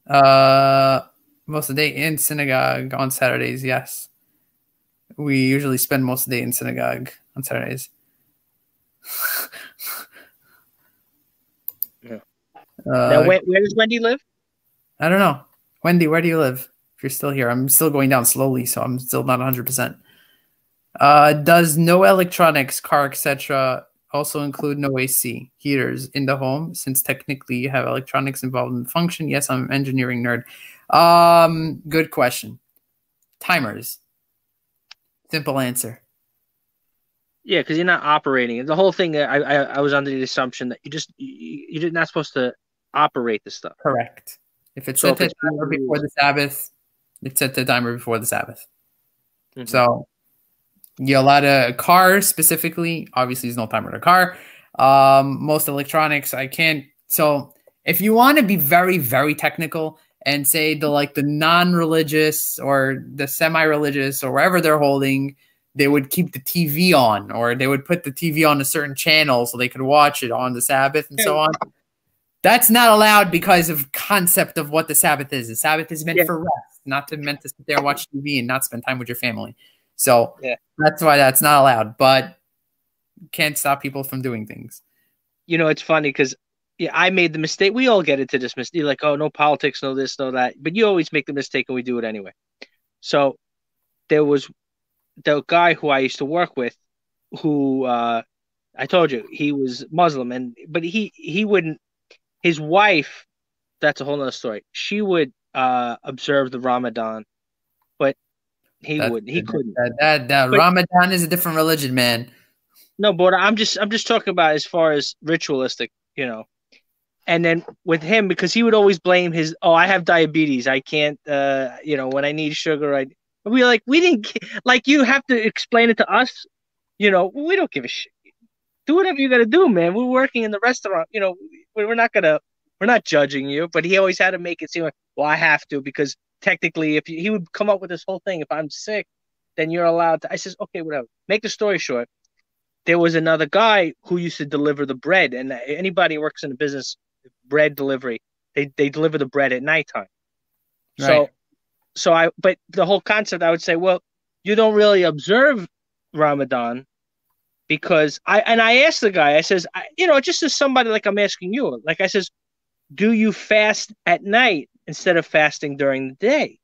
Uh, most of the day in synagogue on Saturdays. Yes, we usually spend most of the day in synagogue on Saturdays. yeah. Uh, now, where, where does Wendy live? I don't know. Wendy, where do you live? If you're still here, I'm still going down slowly, so I'm still not 100. percent uh, does no electronics, car, etc., also include no AC heaters in the home since technically you have electronics involved in the function? Yes, I'm an engineering nerd. Um, good question. Timers. Simple answer. Yeah, because you're not operating. The whole thing, I, I, I was under the assumption that you just you, you're not supposed to operate the stuff. Correct. If it's so set to timer before the Sabbath, it's set to timer before the Sabbath. Mm-hmm. So allowed a car specifically. Obviously, there's no timer in a car. Um, most electronics, I can't. So if you want to be very, very technical and say the like the non-religious or the semi-religious or wherever they're holding, they would keep the TV on or they would put the TV on a certain channel so they could watch it on the Sabbath and so on. That's not allowed because of concept of what the Sabbath is. The Sabbath is meant yeah. for rest, not to meant to sit there and watch TV and not spend time with your family. So yeah. that's why that's not allowed, but can't stop people from doing things. You know, it's funny because yeah, I made the mistake. We all get into this mistake, like, oh, no politics, no this, no that. But you always make the mistake and we do it anyway. So there was the guy who I used to work with who uh I told you he was Muslim and but he he wouldn't his wife that's a whole nother story. She would uh observe the Ramadan he that, wouldn't. He couldn't. That, that, that but, Ramadan is a different religion, man. No, but I'm just I'm just talking about as far as ritualistic, you know. And then with him, because he would always blame his, oh, I have diabetes. I can't, uh, you know, when I need sugar, I. We like we didn't like you have to explain it to us. You know, we don't give a shit. Do whatever you got to do, man. We're working in the restaurant. You know, we're not gonna we're not judging you. But he always had to make it seem like, well, I have to because technically, if you, he would come up with this whole thing, if I'm sick, then you're allowed to. I says, okay, whatever. Make the story short. There was another guy who used to deliver the bread, and anybody who works in the business, bread delivery, they they deliver the bread at nighttime. Right. So, so I, but the whole concept, I would say, well, you don't really observe Ramadan because I and I asked the guy, I says, I, you know, just as somebody like I'm asking you, like I says, do you fast at night? Instead of fasting during the day.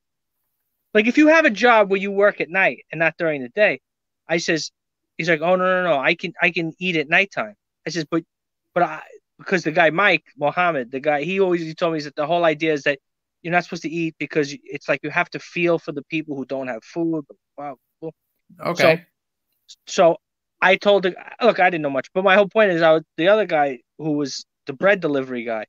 Like if you have a job where you work at night and not during the day, I says, he's like, oh no no no, I can I can eat at nighttime. I says, but but I because the guy Mike Mohammed, the guy he always he told me that the whole idea is that you're not supposed to eat because it's like you have to feel for the people who don't have food. Wow. Okay. So, so I told the look, I didn't know much, but my whole point is I was the other guy who was the bread delivery guy.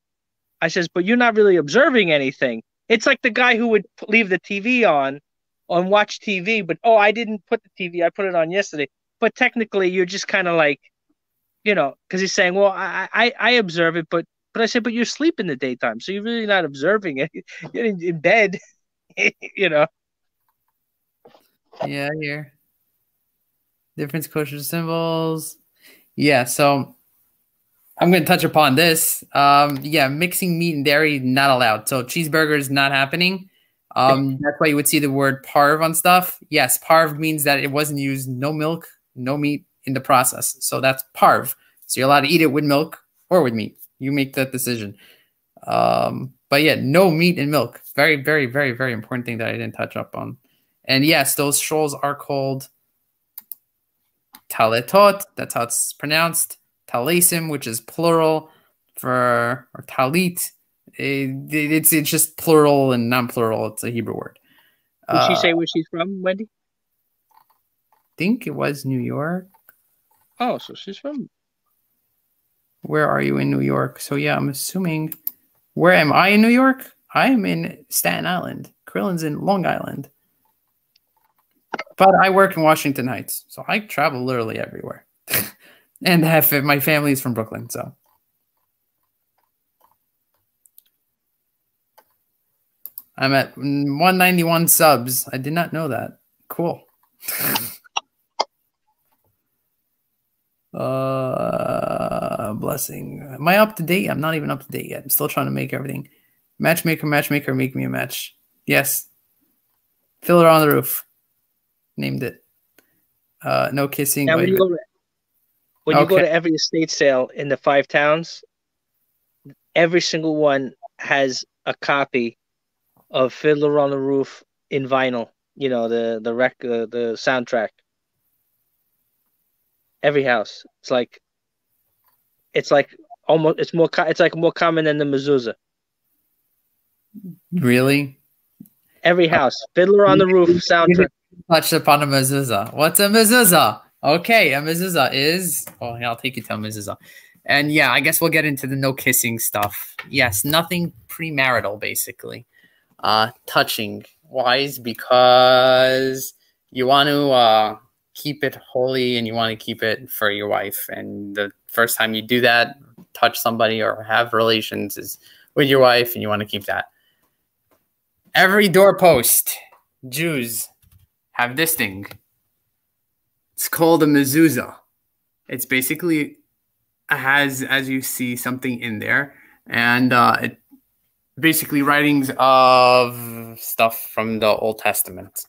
I says, but you're not really observing anything. It's like the guy who would leave the TV on and watch TV, but oh, I didn't put the TV, I put it on yesterday. But technically, you're just kind of like, you know, because he's saying, well, I, I I observe it, but but I said, but you're in the daytime, so you're really not observing it. You're in, in bed, you know. Yeah, here. Difference kosher symbols. Yeah, so I'm going to touch upon this. Um, yeah, mixing meat and dairy not allowed. So cheeseburgers not happening. Um, that's why you would see the word parve on stuff. Yes, parve means that it wasn't used no milk, no meat in the process. So that's parve. So you're allowed to eat it with milk or with meat. You make that decision. Um, but yeah, no meat and milk. Very, very, very, very important thing that I didn't touch up on. And yes, those strolls are called taletot. That's how it's pronounced. Talesim, which is plural for or talit. It, it's it's just plural and non-plural. It's a Hebrew word. Did uh, she say where she's from, Wendy? Think it was New York. Oh, so she's from. Where are you in New York? So yeah, I'm assuming. Where am I in New York? I am in Staten Island. Krillin's in Long Island. But I work in Washington Heights, so I travel literally everywhere. and have my family is from Brooklyn, so. I'm at 191 subs. I did not know that. Cool. uh, blessing. Am I up to date? I'm not even up to date yet. I'm still trying to make everything. Matchmaker, matchmaker, make me a match. Yes. Fiddler on the roof. Named it. Uh, no kissing. Now, when you, go to, okay. you go to every estate sale in the five towns, every single one has a copy of Fiddler on the Roof in vinyl. You know the the rec uh, the soundtrack. Every house, it's like, it's like almost it's more it's like more common than the mezuzah. Really? Every house, Fiddler on the Roof soundtrack. Touched upon a mezuzah. What's a mezuzah? Okay, a mezuzah is. Oh, yeah, I'll take you to a mezuzah. And yeah, I guess we'll get into the no kissing stuff. Yes, nothing premarital, basically uh, touching wise because you want to uh, keep it holy and you want to keep it for your wife. And the first time you do that, touch somebody or have relations is with your wife, and you want to keep that. Every doorpost, Jews have this thing. It's called a mezuzah. It's basically has, as you see, something in there, and uh, it basically writings of stuff from the Old Testament,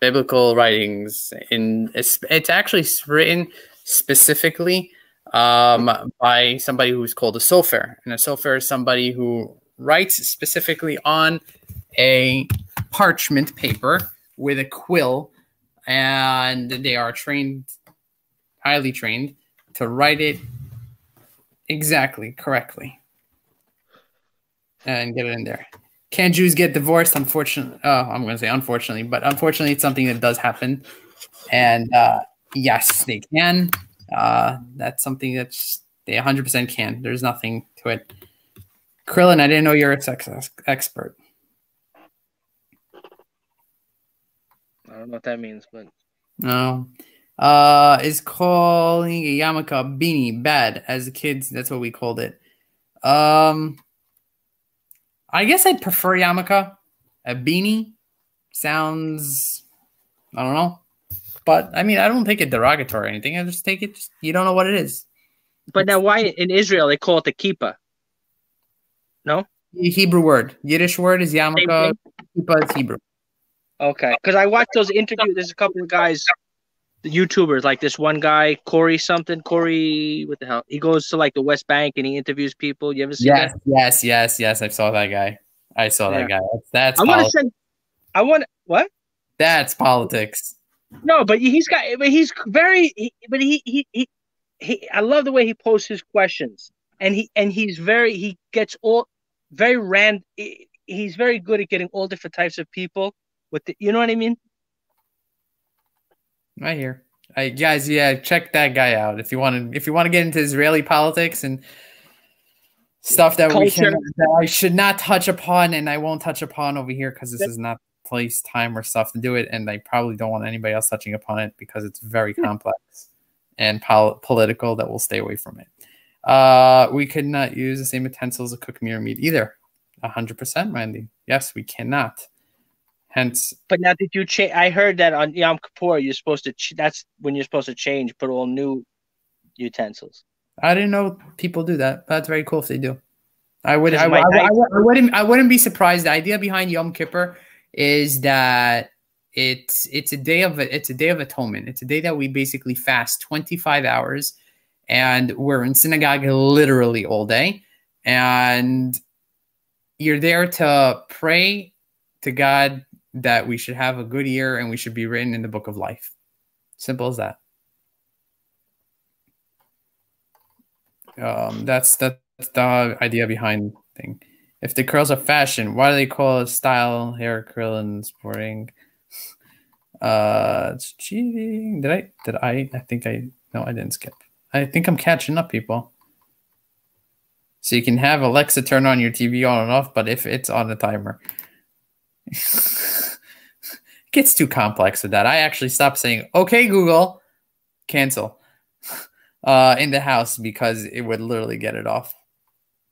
biblical writings. In it's, it's actually written specifically um, by somebody who's called a sofer, and a sofer is somebody who writes specifically on a parchment paper with a quill, and they are trained, highly trained, to write it exactly correctly and get it in there. Can Jews get divorced? Unfortunately, oh, I'm going to say unfortunately, but unfortunately, it's something that does happen. And uh, yes, they can. Uh, that's something that's they 100% can. There's nothing to it. Krillin, I didn't know you're a sex expert. I don't know what that means, but no. Uh, is calling a yarmulke beanie bad as kids? That's what we called it. Um, I guess I'd prefer yarmulke. A beanie sounds, I don't know. But I mean, I don't take it derogatory or anything. I just take it, just, you don't know what it is. But now, why in Israel they call it the kippah? No? Hebrew word. Yiddish word is yarmulke. Kippah is Hebrew. Okay. Because I watched those interviews. There's a couple of guys the YouTubers, like this one guy, Corey something, Corey, what the hell? He goes to like the West Bank and he interviews people. You ever see yes, that? Yes, yes, yes. I saw that guy. I saw yeah. that guy. That's. I want to send. I want what? That's politics. No, but he's got. But he's very. He, but he, he he he. I love the way he posts his questions, and he and he's very. He gets all very rand. He's very good at getting all different types of people. With the, you know what I mean? Right here. I guys, yeah, check that guy out if you want to. If you want to get into Israeli politics and stuff that Culture. we can, that I should not touch upon, and I won't touch upon over here because this is not place, time, or stuff to do it, and I probably don't want anybody else touching upon it because it's very hmm. complex and pol- political. That will stay away from it. Uh, we could not use the same utensils to cook mirror meat either. hundred percent, Randy. Yes, we cannot. Hence, but now did you change? I heard that on Yom Kippur you're supposed to. Ch- that's when you're supposed to change, put all new utensils. I didn't know people do that. That's very cool if they do. I would. I, I, I, I, wouldn't. I wouldn't be surprised. The idea behind Yom Kippur is that it's it's a day of it's a day of atonement. It's a day that we basically fast 25 hours, and we're in synagogue literally all day. And you're there to pray to God that we should have a good year and we should be written in the book of life. Simple as that. Um, that's that's the idea behind thing. If the curls are fashion, why do they call it style hair curl and sporting? Uh, it's cheating. Did I? Did I? I think I. No, I didn't skip. I think I'm catching up, people. So you can have Alexa turn on your TV on and off, but if it's on the timer, gets too complex with that. I actually stopped saying, "Okay, Google, cancel," uh, in the house because it would literally get it off.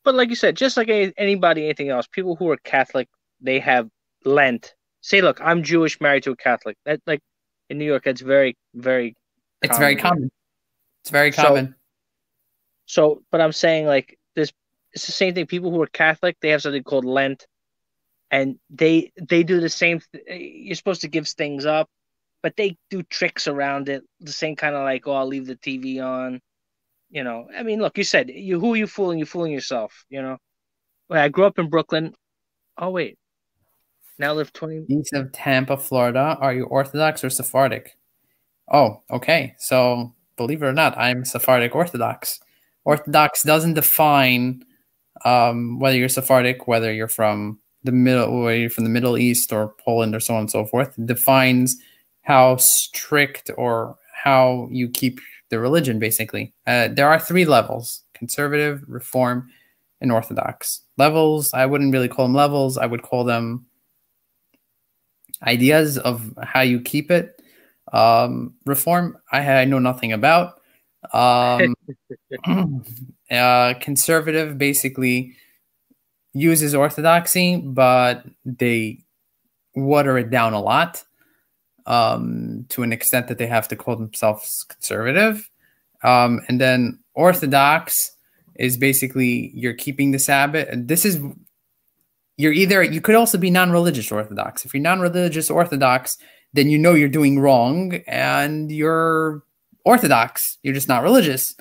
But like you said, just like anybody, anything else, people who are Catholic, they have Lent. Say, look, I'm Jewish, married to a Catholic. That like in New York, that's very, very. It's common. very common. It's very common. So, so, but I'm saying like this. It's the same thing. People who are Catholic, they have something called Lent, and they they do the same. Th- you're supposed to give things up, but they do tricks around it. The same kind of like, oh, I'll leave the TV on you know, I mean, look, you said you who are you fooling? You're fooling yourself. You know, when I grew up in Brooklyn. Oh wait, now live twenty east of Tampa, Florida. Are you Orthodox or Sephardic? Oh, okay. So believe it or not, I'm Sephardic Orthodox. Orthodox doesn't define um, whether you're Sephardic, whether you're from the middle, from the Middle East or Poland or so on and so forth. Defines how strict or how you keep the religion, basically. Uh, there are three levels conservative, reform, and orthodox. Levels, I wouldn't really call them levels, I would call them ideas of how you keep it. Um, reform, I, I know nothing about. Um, uh, conservative basically uses orthodoxy, but they water it down a lot um, to an extent that they have to call themselves conservative. Um, and then Orthodox is basically you're keeping the Sabbath. And this is you're either you could also be non-religious Orthodox. If you're non-religious Orthodox, then you know you're doing wrong and you're Orthodox. You're just not religious.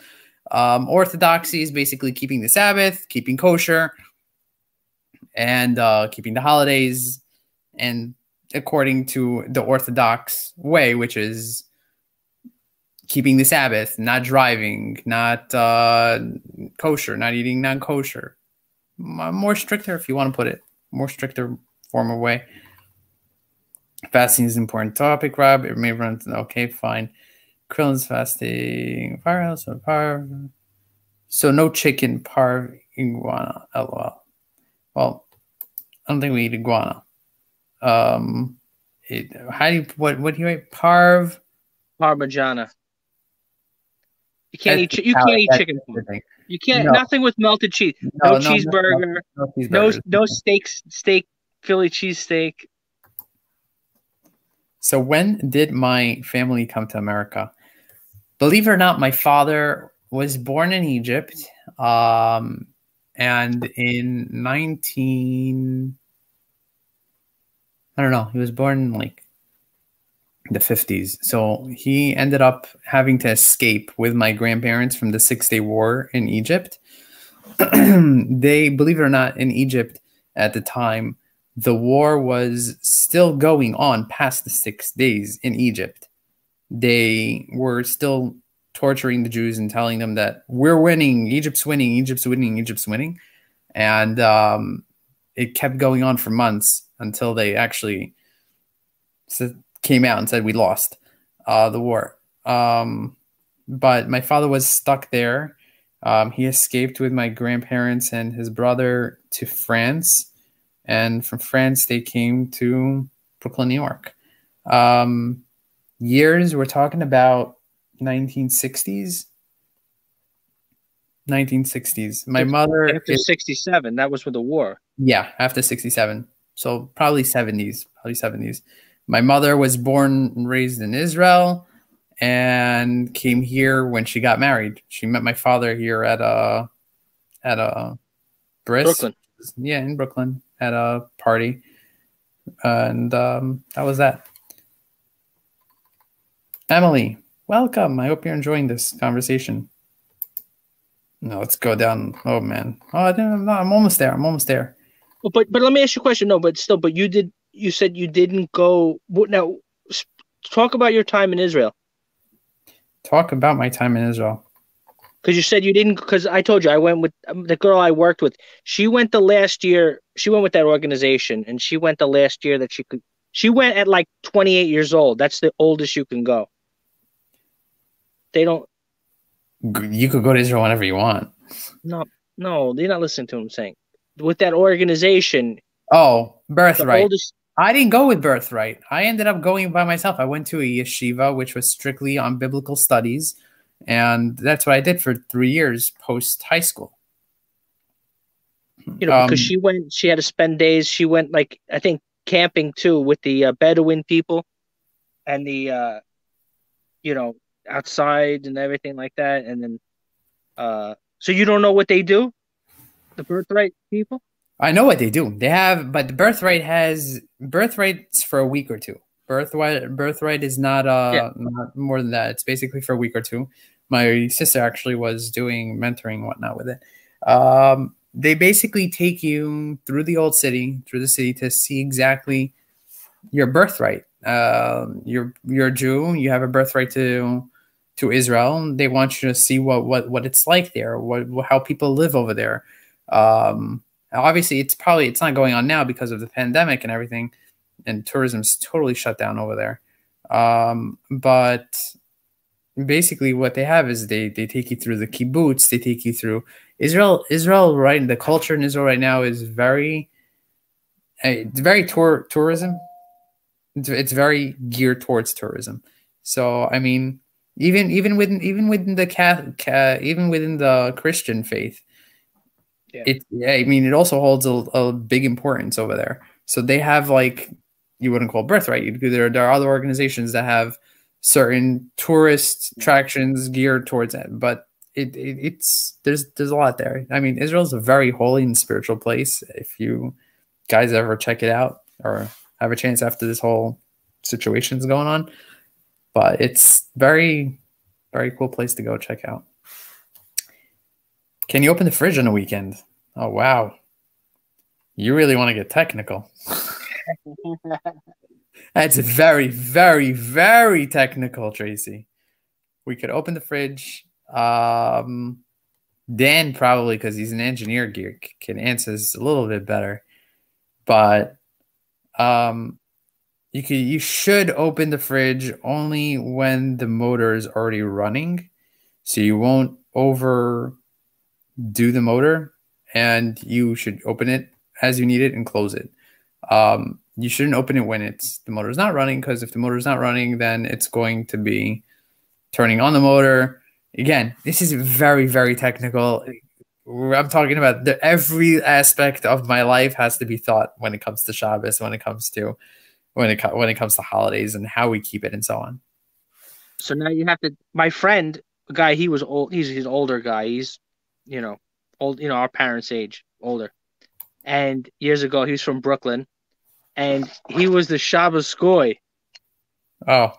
Um, orthodoxy is basically keeping the Sabbath, keeping kosher, and uh, keeping the holidays, and according to the Orthodox way, which is keeping the Sabbath, not driving, not uh, kosher, not eating non kosher. More stricter, if you want to put it, more stricter form of way. Fasting is an important topic, Rob. It may run. Okay, fine. Krillin's fasting. Fire so parve. So no chicken, parve, iguana. LOL. Well, I don't think we eat iguana. Um, it, how do you what what do you eat? Parve, Parmigiana. You can't eat. You can't eat chicken. You can't. No. Nothing with melted cheese. No, no cheeseburger. No, no, no steak. Steak. Philly cheesesteak. So when did my family come to America? Believe it or not, my father was born in Egypt, um, and in nineteen I don't know. He was born like the 50s. So he ended up having to escape with my grandparents from the Six Day War in Egypt. they, believe it or not, in Egypt at the time, the war was still going on past the six days in Egypt. They were still torturing the Jews and telling them that we're winning, Egypt's winning, Egypt's winning, Egypt's winning. And um, it kept going on for months until they actually came out and said we lost uh, the war. Um, but my father was stuck there. Um, he escaped with my grandparents and his brother to France, and from France they came to Brooklyn, New York. Um, years we're talking about 1960s. 1960s. My mother after 67. That was with the war. Yeah, after 67 so probably 70s, probably 70s. My mother was born and raised in Israel and came here when she got married. She met my father here at a at a bris. Brooklyn. Yeah, in Brooklyn at a party. and um, that was that. Emily, welcome. I hope you're enjoying this conversation. No, let's go down. Oh man. Oh, I'm almost there. I'm almost there. But but let me ask you a question. No, but still, but you did. You said you didn't go. Now, talk about your time in Israel. Talk about my time in Israel. Because you said you didn't. Because I told you I went with um, the girl I worked with. She went the last year. She went with that organization, and she went the last year that she could. She went at like 28 years old. That's the oldest you can go. They don't. You could go to Israel whenever you want. No, no, they're not listening to what I'm saying. With that organization. Oh, birthright. Oldest... I didn't go with birthright. I ended up going by myself. I went to a yeshiva, which was strictly on biblical studies, and that's what I did for three years post high school. You know, um, because she went, she had to spend days. She went like I think camping too with the uh, Bedouin people, and the, uh, you know, outside and everything like that, and then, uh, so you don't know what they do, the birthright people. I know what they do. They have, but the birthright has birthrights for a week or two. Birthright birthright is not uh yeah. not more than that. It's basically for a week or two. My sister actually was doing mentoring and whatnot with it. Um, they basically take you through the old city, through the city to see exactly your birthright. Uh, you're you're a Jew. You have a birthright to to Israel. They want you to see what what what it's like there, what how people live over there. Um, obviously, it's probably it's not going on now because of the pandemic and everything, and tourism's totally shut down over there. Um, but basically, what they have is they they take you through the kibbutz, they take you through Israel. Israel, right? The culture in Israel right now is very, eh, it's very tour tourism. It's, it's very geared towards tourism. So I mean, even even within even within the Catholic, uh, even within the Christian faith, yeah. it yeah, I mean it also holds a, a, big importance over there. So they have like you wouldn't call birthright. You'd, there there are other organizations that have certain tourist attractions geared towards it, but it, it it's there's there's a lot there. I mean, Israel's a very holy and spiritual place. If you guys ever check it out or have a chance after this whole situation's going on, but it's very, very cool place to go check out. Can you open the fridge on a weekend? Oh wow. You really want to get technical. That's very, very, very technical, Tracy. We could open the fridge. Um, Dan probably because he's an engineer geek can answer this a little bit better. But um, you could you should open the fridge only when the motor is already running. So you won't over do the motor and you should open it as you need it and close it. Um, you shouldn't open it when it's the motor is not running because if the motor is not running then it's going to be turning on the motor. Again this is very very technical. I'm talking about the, every aspect of my life has to be thought when it comes to shabbos when it comes to when it when it comes to holidays and how we keep it and so on. So now you have to. My friend, a guy, he was old. He's he's older guy. He's you know old. You know our parents' age, older. And years ago, he was from Brooklyn, and he was the Shabbos Goy. Oh,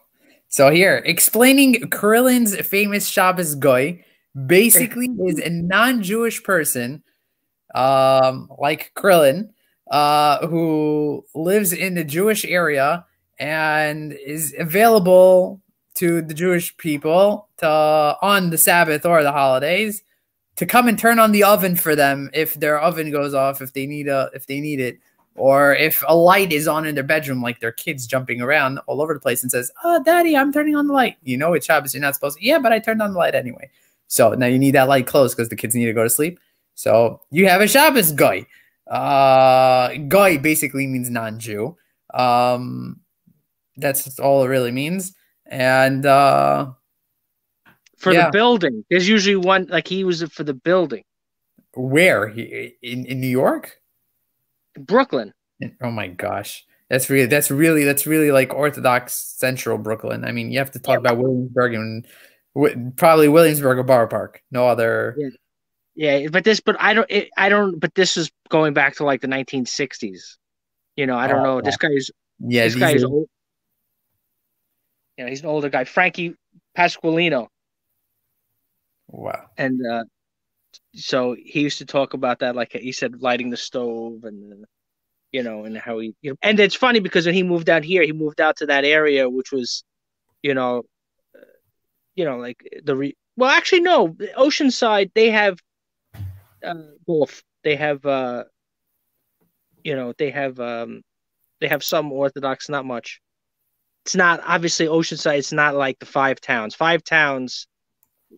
so here explaining Krillin's famous Shabbos Goy basically is a non-Jewish person, um, like Krillin, uh, who lives in the Jewish area and is available to the Jewish people to on the Sabbath or the holidays to come and turn on the oven for them if their oven goes off if they need a if they need it or if a light is on in their bedroom like their kids jumping around all over the place and says oh daddy i'm turning on the light. You know it's shabbos you're not supposed to yeah but i turned on the light anyway. So now you need that light closed because the kids need to go to sleep. So you have a shabbos goy uh, Goy basically means non-Jew. Um, that's all it really means. And uh, for yeah. the building, there's usually one like he was for the building. Where he in in New York, Brooklyn. Oh my gosh, that's really that's really that's really like Orthodox Central Brooklyn. I mean, you have to talk yeah. about Williamsburg and probably Williamsburg or Borough Park. No other. Yeah. Yeah, but this, but I don't, it, I don't, but this is going back to like the 1960s. You know, I don't oh, know. This guy's, yeah, this guy's old. You know, he's an older guy, Frankie Pasqualino. Wow. And uh, so he used to talk about that, like he said, lighting the stove and you know, and how he, you know, and it's funny because when he moved out here, he moved out to that area, which was, you know, uh, you know, like the re- well, actually, no, Oceanside they have uh, both. They have, uh, you know, they have, um, they have some Orthodox, not much. It's not obviously Oceanside. It's not like the five towns. Five towns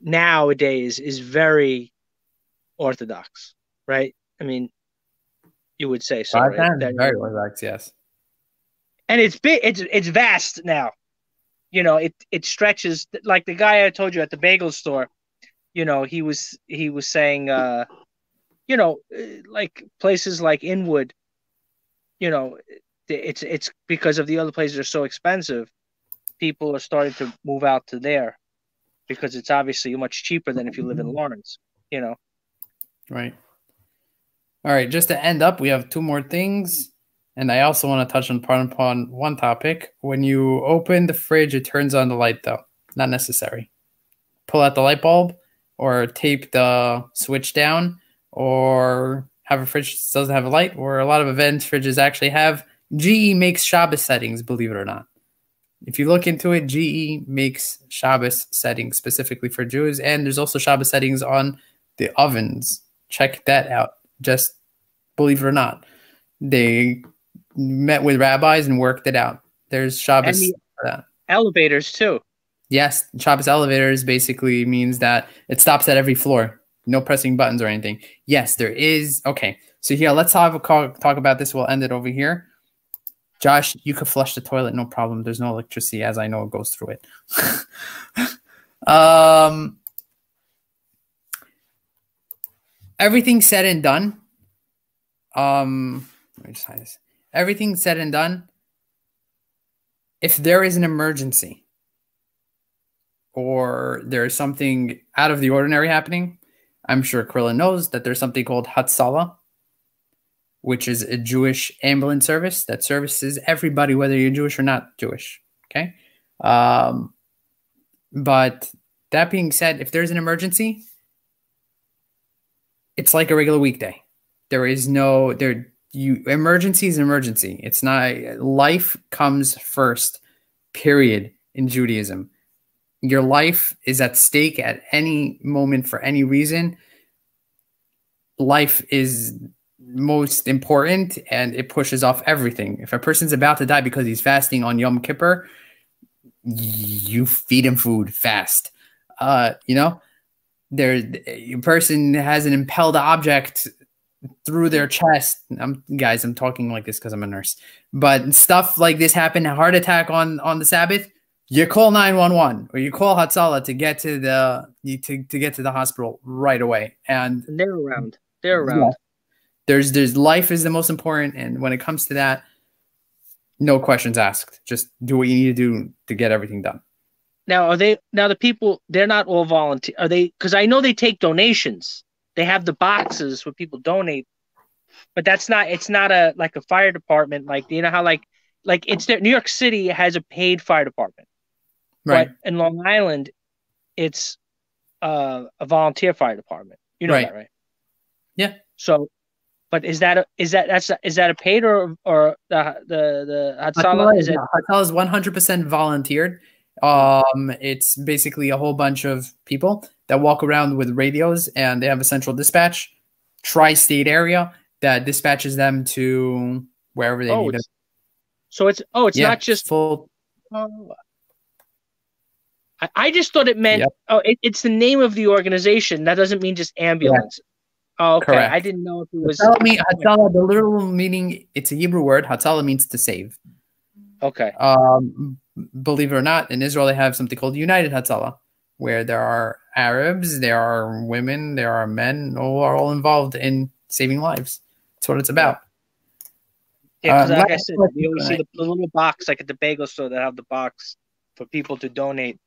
nowadays is very Orthodox, right? I mean, you would say so. Five right? times That- very Orthodox, yes. and it's big. It's it's vast now. You know, it it stretches like the guy I told you at the bagel store. You know, he was he was saying, uh, you know, uh, like places like Inwood. You know, it's it's because of the other places are so expensive. People are starting to move out to there because it's obviously much cheaper than if you live in Lawrence. You know. Right. All right. Just to end up, we have two more things. And I also want to touch on upon one topic. When you open the fridge, it turns on the light, though. Not necessary. Pull out the light bulb or tape the switch down or have a fridge that doesn't have a light, or a lot of event fridges actually have. GE makes Shabbos settings, believe it or not. If you look into it, GE makes Shabbos settings specifically for Jews, and there's also Shabbos settings on the ovens. Check that out. Just believe it or not, they met with rabbis and worked it out. There's Shabbos the-. Elevators too. Yes, Shabbos elevators basically means that it stops at every floor. No pressing buttons or anything. Yes, there is. Okay, so here, let's have a call, talk about this. We'll end it over here. Josh, you could flush the toilet, no problem. There's no electricity, as I know it goes through it. um, everything said and done. Um, let me just hide this. Everything said and done. If there is an emergency, or there's something out of the ordinary happening, I'm sure Krillin knows that there's something called Hatzalah, which is a Jewish ambulance service that services everybody, whether you're Jewish or not Jewish. Okay. Um, but that being said, if there's an emergency, it's like a regular weekday. There is no there you emergency is emergency. It's not life comes first, period, in Judaism your life is at stake at any moment for any reason, life is most important and it pushes off everything. If a person's about to die because he's fasting on Yom Kippur, you feed him food fast. Uh, you know, there a person has an impaled object through their chest. I'm guys, I'm talking like this because I'm a nurse. But stuff like this happened, a heart attack on on the Sabbath, you call 911 or you call Hatzalah to get to the you to, to get to the hospital right away. And they're around. They're Yeah. around. there's there's life is the most important and when it comes to that no questions asked just do what you need to do to get everything done Now, are they now the people? They're not all volunteer. Are they? Because I know they take donations. They have the boxes where people donate, but that's not. It's not a like a fire department. Like you know how like like it's there. New York City has a paid fire department, right But in Long Island, it's uh, a volunteer fire department. You know Right. that, right? Yeah. So, but is that a, is that that's a, is that a paid or or the the the? Hatzalah Is it Hatzalah is 100% volunteered um it's basically a whole bunch of people that walk around with radios and they have a central dispatch tri-state area that dispatches them to wherever they Oh, need them so it's oh it's Yeah, not just full Oh. I, I just thought it meant Yep. oh it, it's the name of the organization. That doesn't mean just ambulance. Oh, okay. Correct. I didn't know if it was Hatzalah, mean, Hatzalah, the literal meaning, it's a Hebrew word. Hatzalah means to save. okay. Um, believe it or not, in Israel they have something called United Hatzalah, where there are Arabs, there are women, there are men, all are all involved in saving lives. That's what it's about. Yeah, because Uh, like I said, question, you always see the, the little box like at the bagel store that have the box for people to donate.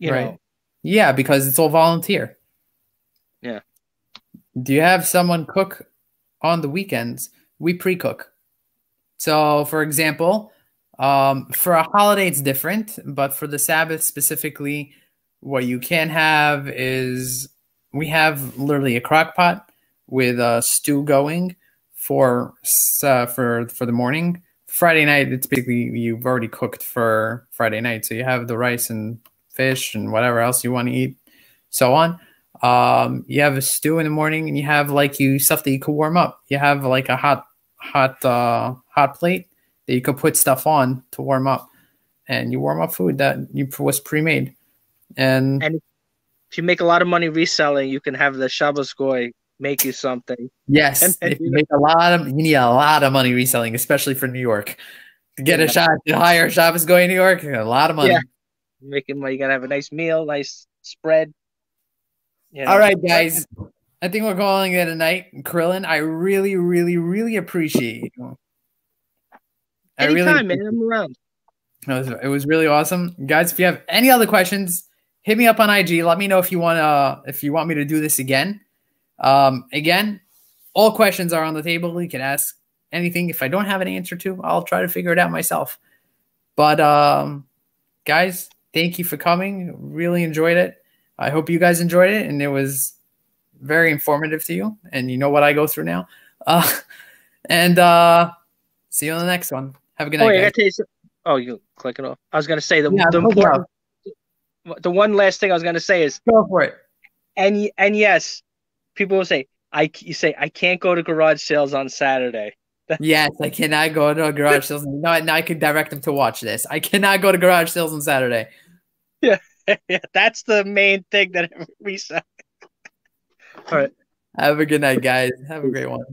You Right. know, Yeah, because it's all volunteer. Yeah. Do you have someone cook on the weekends? We pre-cook. So, for example, um, for a holiday it's different, but for the Sabbath specifically, what you can have is we have literally a crock pot with a stew going for uh, for for the morning. Friday night, it's basically you've already cooked for Friday night, so you have the rice and fish and whatever else you want to eat, so on. Um, you have a stew in the morning, and you have like you stuff that you could warm up. You have like a hot hot uh, hot plate that you could put stuff on to warm up, and you warm up food that you was pre-made. And, and if you make a lot of money reselling, you can have the Shabbos Goy make you something. Yes, and, and if you make a lot of, you need a lot of money reselling, especially for New York. To get yeah. a shot to hire a Shabbos Goy in New York, a lot of money. Yeah. Making money, you gotta have a nice meal, nice spread. You know? All right, guys. I think we're calling it a night. Krillin, I really, really, really appreciate you. I Anytime, really man. I'm around. It was, it was really awesome. Guys, if you have any other questions, hit me up on IG. Let me know if you want to if you want me to do this again. Um, again, all questions are on the table. You can ask anything. If I don't have an answer to, I'll try to figure it out myself. But um, guys, thank you for coming. Really enjoyed it. I hope you guys enjoyed it, and it was very informative to you. And you know what I go through now. Uh, and uh, see you on the next one. Have a good night. Oh, you oh, you click it off. I was gonna say the yeah, the, important, the one last thing I was gonna say is go for it. And and yes, people will say I you say I can't go to garage sales on Saturday. Yes, I cannot go to a garage sales. No, now I can direct them to watch this. I cannot go to garage sales on Saturday. Yeah, yeah that's the main thing that we say. All right. Have a good night, guys. Have a great one.